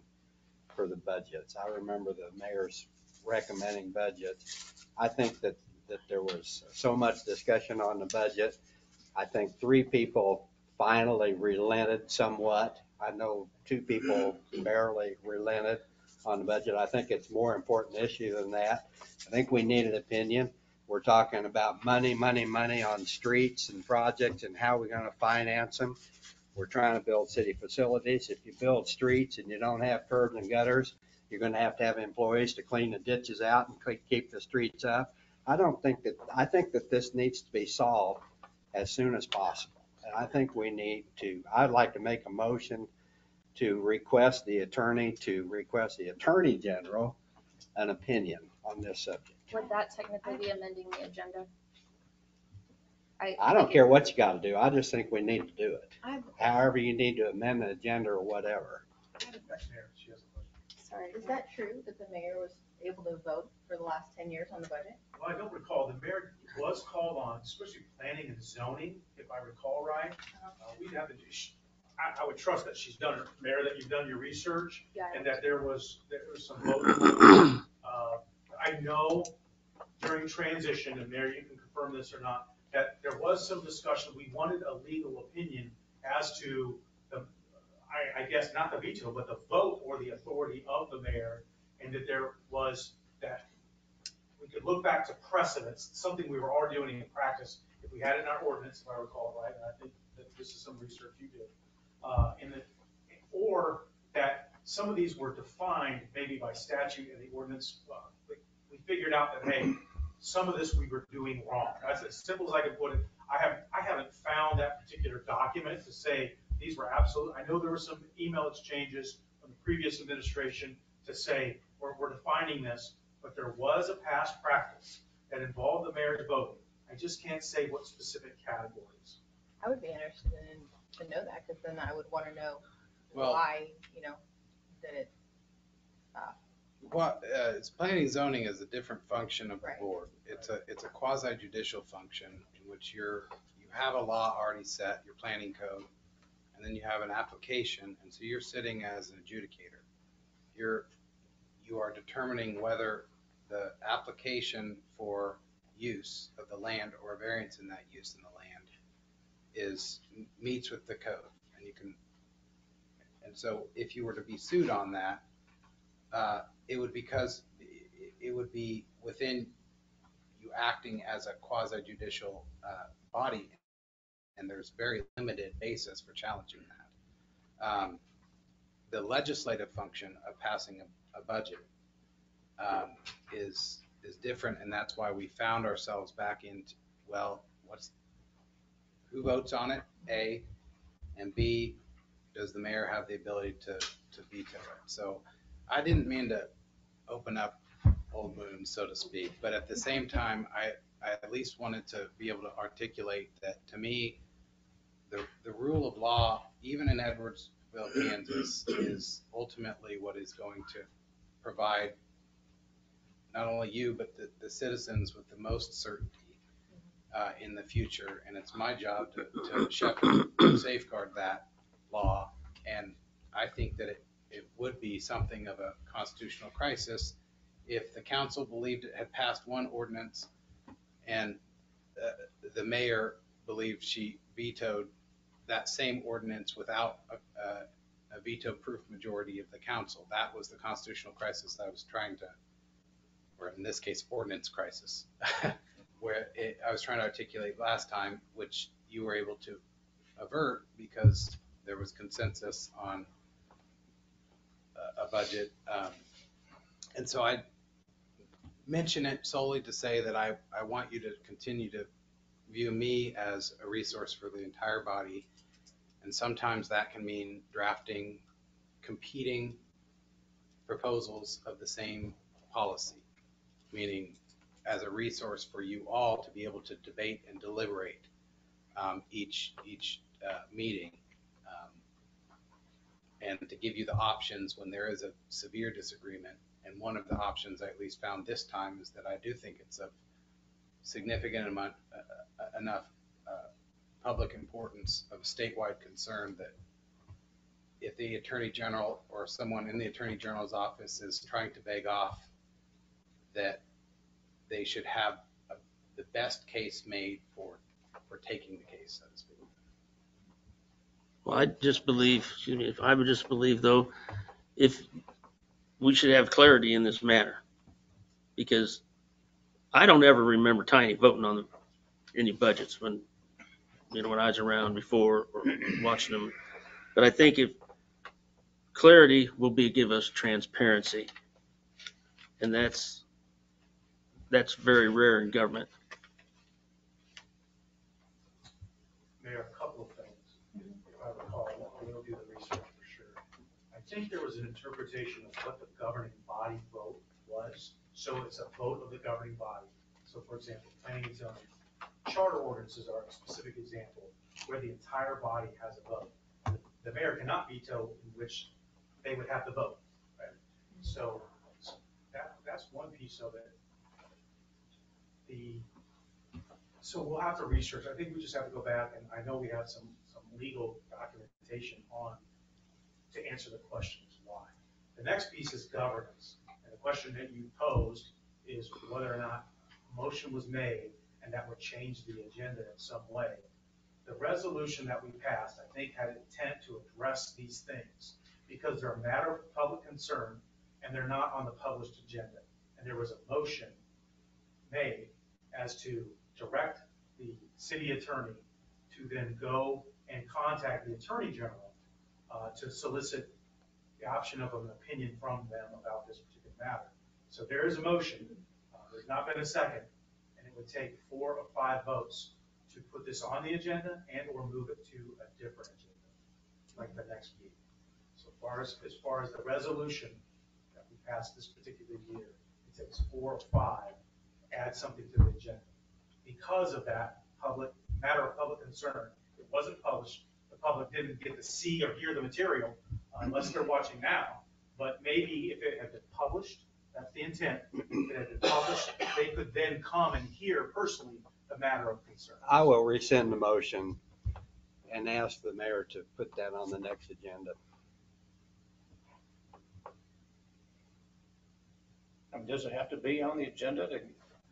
for the budgets. I remember the mayor's recommending budgets. I think that, that there was so much discussion on the budget. I think three people finally relented somewhat. I know two people barely relented on the budget. I think it's more important issue than that. I think we need an opinion. We're talking about money, money, money on streets and projects and how we're gonna finance them. We're trying to build city facilities. If you build streets and you don't have curbs and gutters, you're gonna have to have employees to clean the ditches out and keep the streets up. I don't think that, I think that this needs to be solved as soon as possible. And I think we need to, I'd like to make a motion to request the attorney, to request the attorney general an opinion on this subject. Would that technically be amending the agenda? I don't care what you gotta do. I just think we need to do it. I have, However you need to amend the agenda or whatever. I have a question. Mayor, she has a question. Sorry. Is that true that the mayor was able to vote for the last ten years on the budget? Well, I don't recall, the mayor was called on, especially planning and zoning, if I recall right. Uh, We'd have to, do- sh- I, I would trust that she's done, her mayor, that you've done your research and that there was, there was some vote. Uh, I know during transition, and Mayor, you can confirm this or not, that there was some discussion, we wanted a legal opinion as to the, I, I guess, not the veto, but the vote or the authority of the mayor, and that there was that we could look back to precedents, something we were already doing in practice, if we had it in our ordinance, if I recall right, and I think that this is some research you did. Uh, in the, or that some of these were defined maybe by statute and the ordinance. uh, we- We figured out that, hey, some of this we were doing wrong. That's as simple as I can put it. I have, I haven't found that particular document to say these were absolute. I know there were some email exchanges from the previous administration to say, we're, we're defining this, but there was a past practice that involved the mayor's voting. I just can't say what specific categories. I would be interested in, to know that, because then I would want to know Well- why, you know, that it, What, uh, it's planning and zoning is a different function of the Right. board. It's a, it's a quasi judicial function in which you're, you have a law already set, your planning code, and then you have an application, and so you're sitting as an adjudicator. You're, you are determining whether the application for use of the land or variance in that use in the land is, meets with the code, and you can, and so if you were to be sued on that, uh, it would because, it would be within you acting as a quasi judicial, uh, body. And there's very limited basis for challenging that. Um, The legislative function of passing a, a budget, um, is, is different and that's why we found ourselves back into, well, what's, who votes on it? A, and B, does the mayor have the ability to, to veto it? So I didn't mean to open up old wounds, so to speak, but at the same time, I, I at least wanted to be able to articulate that to me, the, the rule of law, even in Edwardsville, Kansas, is ultimately what is going to provide not only you, but the, the citizens with the most certainty uh, in the future. And it's my job to, to shepherd, safeguard that law. And I think that it, it would be something of a constitutional crisis if the council believed it had passed one ordinance and uh, the mayor believed she vetoed that same ordinance without a, a- a veto-proof majority of the council. That was the constitutional crisis that I was trying to, or in this case, ordinance crisis, where it, I was trying to articulate last time, which you were able to avert because there was consensus on a, a budget. Um, and so I mention it solely to say that I, I want you to continue to view me as a resource for the entire body. And sometimes that can mean drafting competing proposals of the same policy, meaning as a resource for you all to be able to debate and deliberate um, each, each uh, meeting. um, And to give you the options when there is a severe disagreement. And one of the options I at least found this time is that I do think it's of significant amount, uh, uh, enough uh, public importance of statewide concern that if the Attorney General or someone in the Attorney General's office is trying to beg off, that they should have a- the best case made for, for taking the case, so to speak. Well, I just believe, excuse me, if I would just believe though, if we should have clarity in this matter. Because I don't ever remember Tiny voting on the- any budgets when, you know, when I was around before or watching them. But I think if clarity will be, give us transparency. And that's, that's very rare in government. Mayor, a couple of things, if I recall, I will do the research for sure. I think there was an interpretation of what the governing body vote was, so it's a vote of the governing body. So for example, planning and zoning, charter ordinances are a specific example where the entire body has a vote. The mayor cannot veto in which they would have to vote, right? So that, that's one piece of it. The, so we'll have to research, I think we just have to go back, and I know we have some, some legal documentation on to answer the questions why. The next piece is governance, and the question that you posed is whether or not a motion was made and that would change the agenda in some way. The resolution that we passed, I think, had intent to address these things because they're a matter of public concern and they're not on the published agenda. And there was a motion made as to direct the city attorney to then go and contact the attorney general uh, to solicit the option of an opinion from them about this particular matter. So there is a motion, uh, there's not been a second, and it would take four or five votes to put this on the agenda and or move it to a different agenda, like the next meeting. So far as, as far as the resolution that we passed this particular year, it takes four or five, add something to the agenda. Because of that public, matter of public concern, it wasn't published, the public didn't get to see or hear the material unless they're watching now. But maybe if it had been published, that's the intent, if it had been published, they could then come and hear personally the matter of concern. I will rescind the motion and ask the mayor to put that on the next agenda. Um, Does it have to be on the agenda to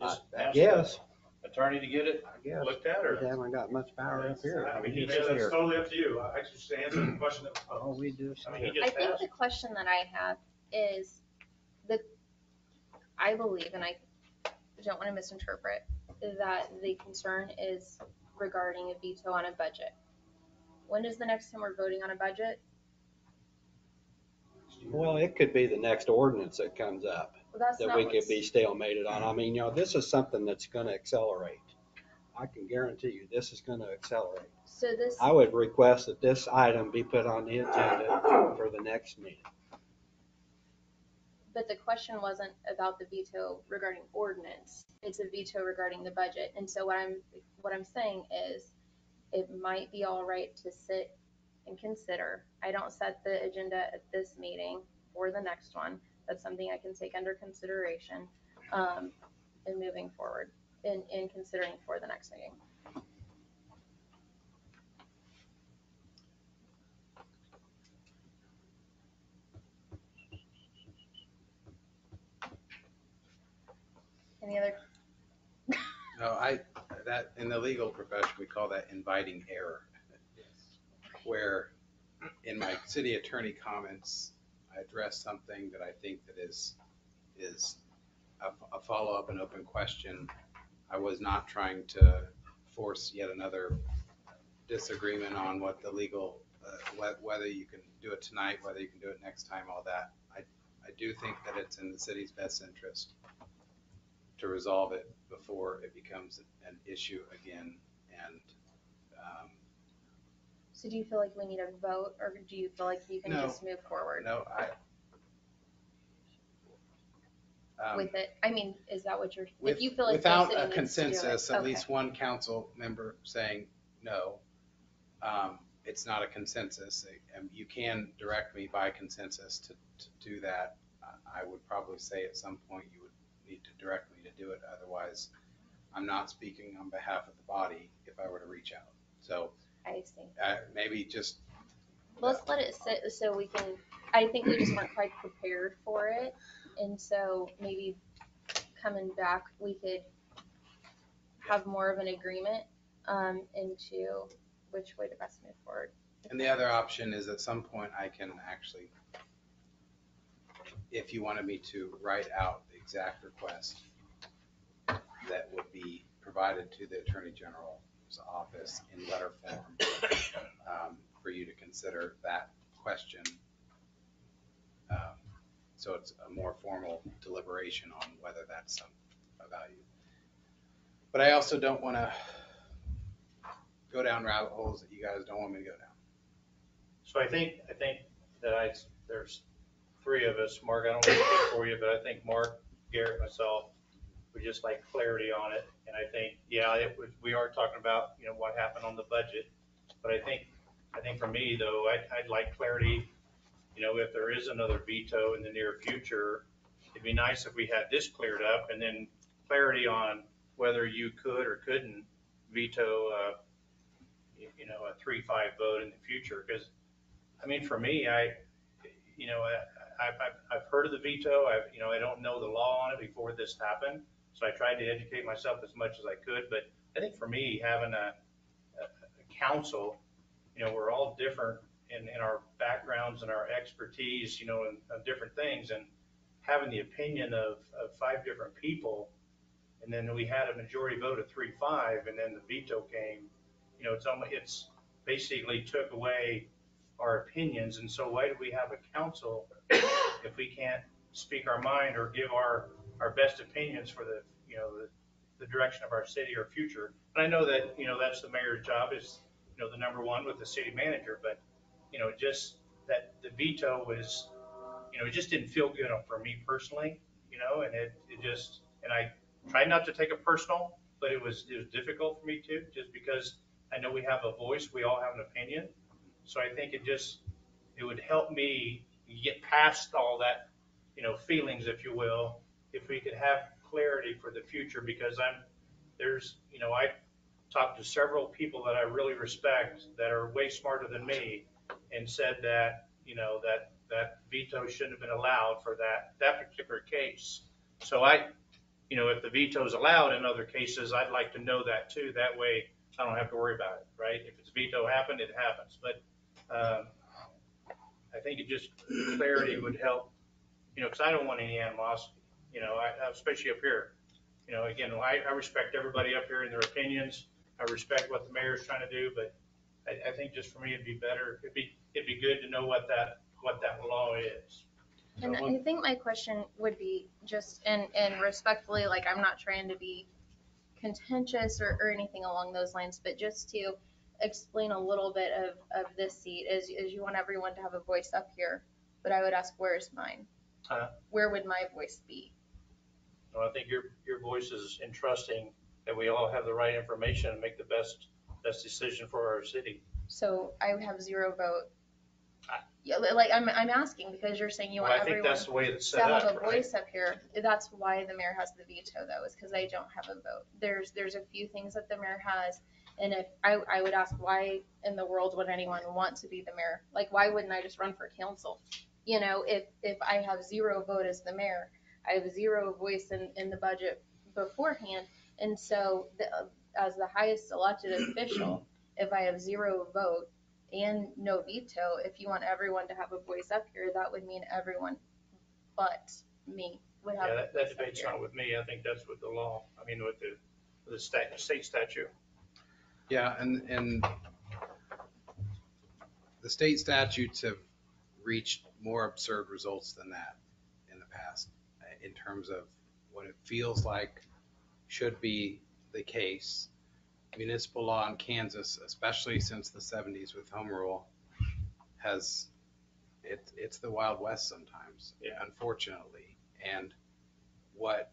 just I ask guess, the attorney to get it I guess. looked at, or? We haven't got much power up here. I mean, We you- just that's here. totally up to you. I I just answered the question that was All posed. we do is. I mean, he I just think asked. the question that I have is the, I believe, and I don't want to misinterpret, that the concern is regarding a veto on a budget. When is the next time we're voting on a budget? Well, it could be the next ordinance that comes up Well, that's that not we could what's, be stalemated on. I mean, you know, this is something that's gonna accelerate. I can guarantee you, this is gonna accelerate. so this, I would request that this item be put on the agenda for the next meeting. but the question wasn't about the veto regarding ordinance. It's a veto regarding the budget. And so what I'm, what I'm saying is, it might be all right to sit and consider. I don't set the agenda at this meeting or the next one. That's something I can take under consideration, um, in moving forward, in, in considering for the next meeting. Any other No, I, that, in the legal profession, we call that inviting error. Where in my city attorney comments, address something that I think that is, is a, a follow-up and open question. I was not trying to force yet another disagreement on what the legal, uh, whe- whether you can do it tonight, whether you can do it next time, all that. I, I do think that it's in the city's best interest to resolve it before it becomes an issue again. And, um, So do you feel like we need a vote, or do you feel like you can No. just move forward no, I. um, with it? I mean, is that what you're, if you feel like Without a needs to do it? consensus, at okay. least one council member saying no, um, it's not a consensus. Um, You can direct me by consensus to, to do that. I- I would probably say at some point you would need to direct me to do it. Otherwise, I'm not speaking on behalf of the body if I were to reach out. So I see. uh, maybe just Let's let it sit so we can, I think we just weren't quite prepared for it. And so maybe coming back, we could have more of an agreement, um, into which way to best move forward. And the other option is at some point I can actually, if you wanted me to write out the exact request that would be provided to the Attorney Office in letter form, um, for you to consider that question. Um, So it's a more formal deliberation on whether that's some, a value. But I also don't want to go down rabbit holes that you guys don't want me to go down. So I think, I think that I, there's three of us, Mark, I don't want to speak for you, but I think Mark, Garrett, myself, would just like clarity on it. And I think, yeah, it was, we are talking about, you know, what happened on the budget. But I think, I think for me though, I'd, I'd like clarity, you know, if there is another veto in the near future, it'd be nice if we had this cleared up and then clarity on whether you could or couldn't veto, uh, you know, a three-five vote in the future. Because, I mean, for me, I, you know, I, I've, I've- I've heard of the veto. I've, you know, I don't know the law on it before this happened. So I tried to educate myself as much as I could. But I think for me, having a, a council, you know, we're all different in, in our backgrounds and our expertise, you know, in, in different things. And having the opinion of, of five different people, and then we had a majority vote of three, five, and then the veto came, you know, it's almost, it's basically took away our opinions. And so why do we have a council if we can't speak our mind or give our, our best opinions for the, you know, the, the direction of our city or future? And I know that, you know, that's the mayor's job is, you know, the number one with the city manager, but, you know, just that the veto was, you know, it just didn't feel good for me personally, you know, and it, it just, and I tried not to take it personal, but it was, it was difficult for me too, just because I know we have a voice, we all have an opinion. So I think it just, it would help me get past all that, you know, feelings, if you will, if we could have clarity for the future, because I'm, there's, you know, I talked to several people that I really respect that are way smarter than me and said that, you know, that, that veto shouldn't have been allowed for that, that particular case. So I, you know, if the veto is allowed in other cases, I'd like to know that too. That way I don't have to worry about it, right? If it's veto happened, it happens. But, um, I think it just, clarity would help, you know, because I don't want any animosity, you know, I, especially up here. You know, again, I, I respect everybody up here and their opinions. I respect what the mayor's trying to do, but I, I think just for me, it'd be better, it'd be, it'd be good to know what that, what that law is. And I think my question would be just, and, and respectfully, like, I'm not trying to be contentious or, or anything along those lines, but just to explain a little bit of, of this seat, is, is you want everyone to have a voice up here, but I would ask, where's mine? Huh? Where would my voice be? I think your, your voice is in trusting that we all have the right information and make the best, best decision for our city. So I have zero vote. Yeah, li- like, I'm, I'm asking because you're saying you Well, want I think everyone that's the way it's to set have up, a right? voice up here. That's why the mayor has the veto though, is because I don't have a vote. There's, there's a few things that the mayor has. And if, I, I would ask, why in the world would anyone want to be the mayor? Like, why wouldn't I just run for council? You know, if, if I have zero vote as the mayor, I have zero voice in, in the budget beforehand. And so the, as the highest elected official, if I have zero vote and no veto, if you want everyone to have a voice up here, that would mean everyone but me would have. Yeah, a that, voice that up debate's here. not with me. I think that's with the law. I mean, with the, with the state, state statute. Yeah, and, and the state statutes have reached more absurd results than that in the past, in terms of what it feels like should be the case. Municipal law in Kansas, especially since the seventies with home rule, has, it, it's the Wild West sometimes, Yeah. unfortunately. And what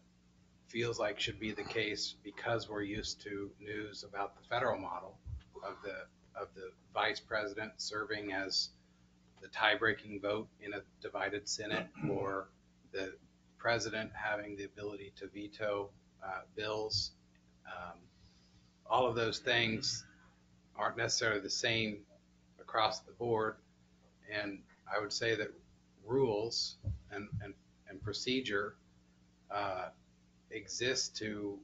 feels like should be the case because we're used to news about the federal model of the, of the vice president serving as the tie-breaking vote in a divided Senate or the president having the ability to veto uh, bills. Um, All of those things aren't necessarily the same across the board. And I would say that rules and, and, and procedure uh, exist to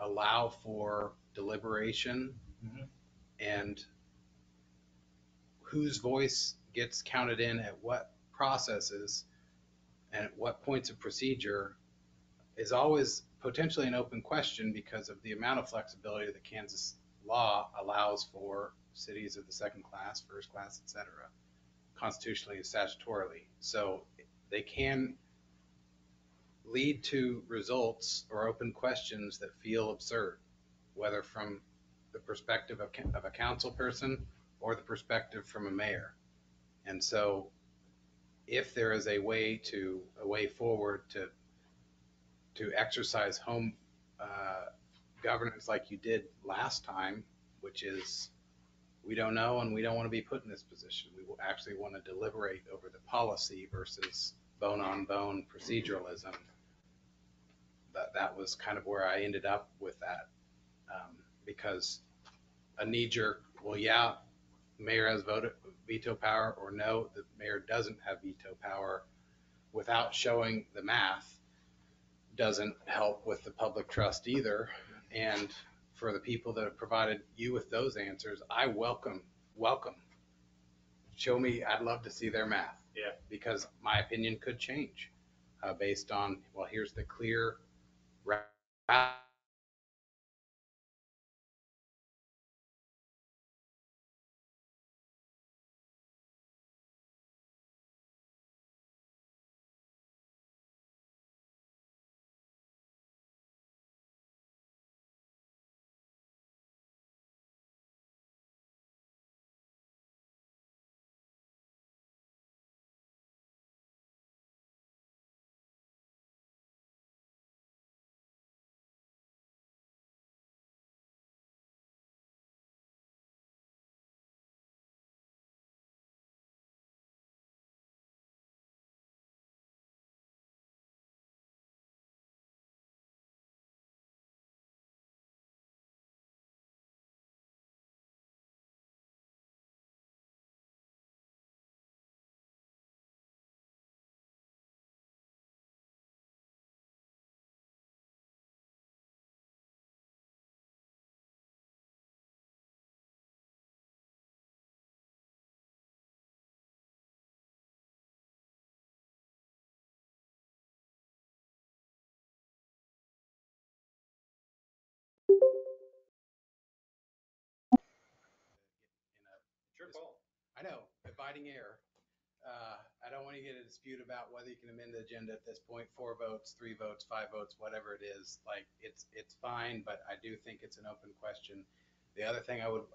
allow for deliberation Mhm. and whose voice gets counted in at what processes and at what points of procedure is always potentially an open question because of the amount of flexibility that Kansas law allows for cities of the second class, first class, et cetera, constitutionally and statutorily. So they can lead to results or open questions that feel absurd, whether from the perspective of, of a council person or the perspective from a mayor. And so if there is a way to, a way forward to, to exercise home uh, governance like you did last time, which is, we don't know and we don't want to be put in this position. We will actually want to deliberate over the policy versus bone on bone proceduralism. that, that was kind of where I ended up with that. Um, Because a knee jerk, well, yeah, mayor has voted veto power, or no, the mayor doesn't have veto power without showing the math doesn't help with the public trust either. And for the people that have provided you with those answers, I welcome, welcome. Show me, I'd love to see their math. Yeah. Because my opinion could change uh, based on, well, here's the clear ra- Your fault. I know, inviting error. Uh, I don't want to get a dispute about whether you can amend the agenda at this point, four votes, three votes, five votes, whatever it is. Like, it's, it's fine, but I do think it's an open question. The other thing I would,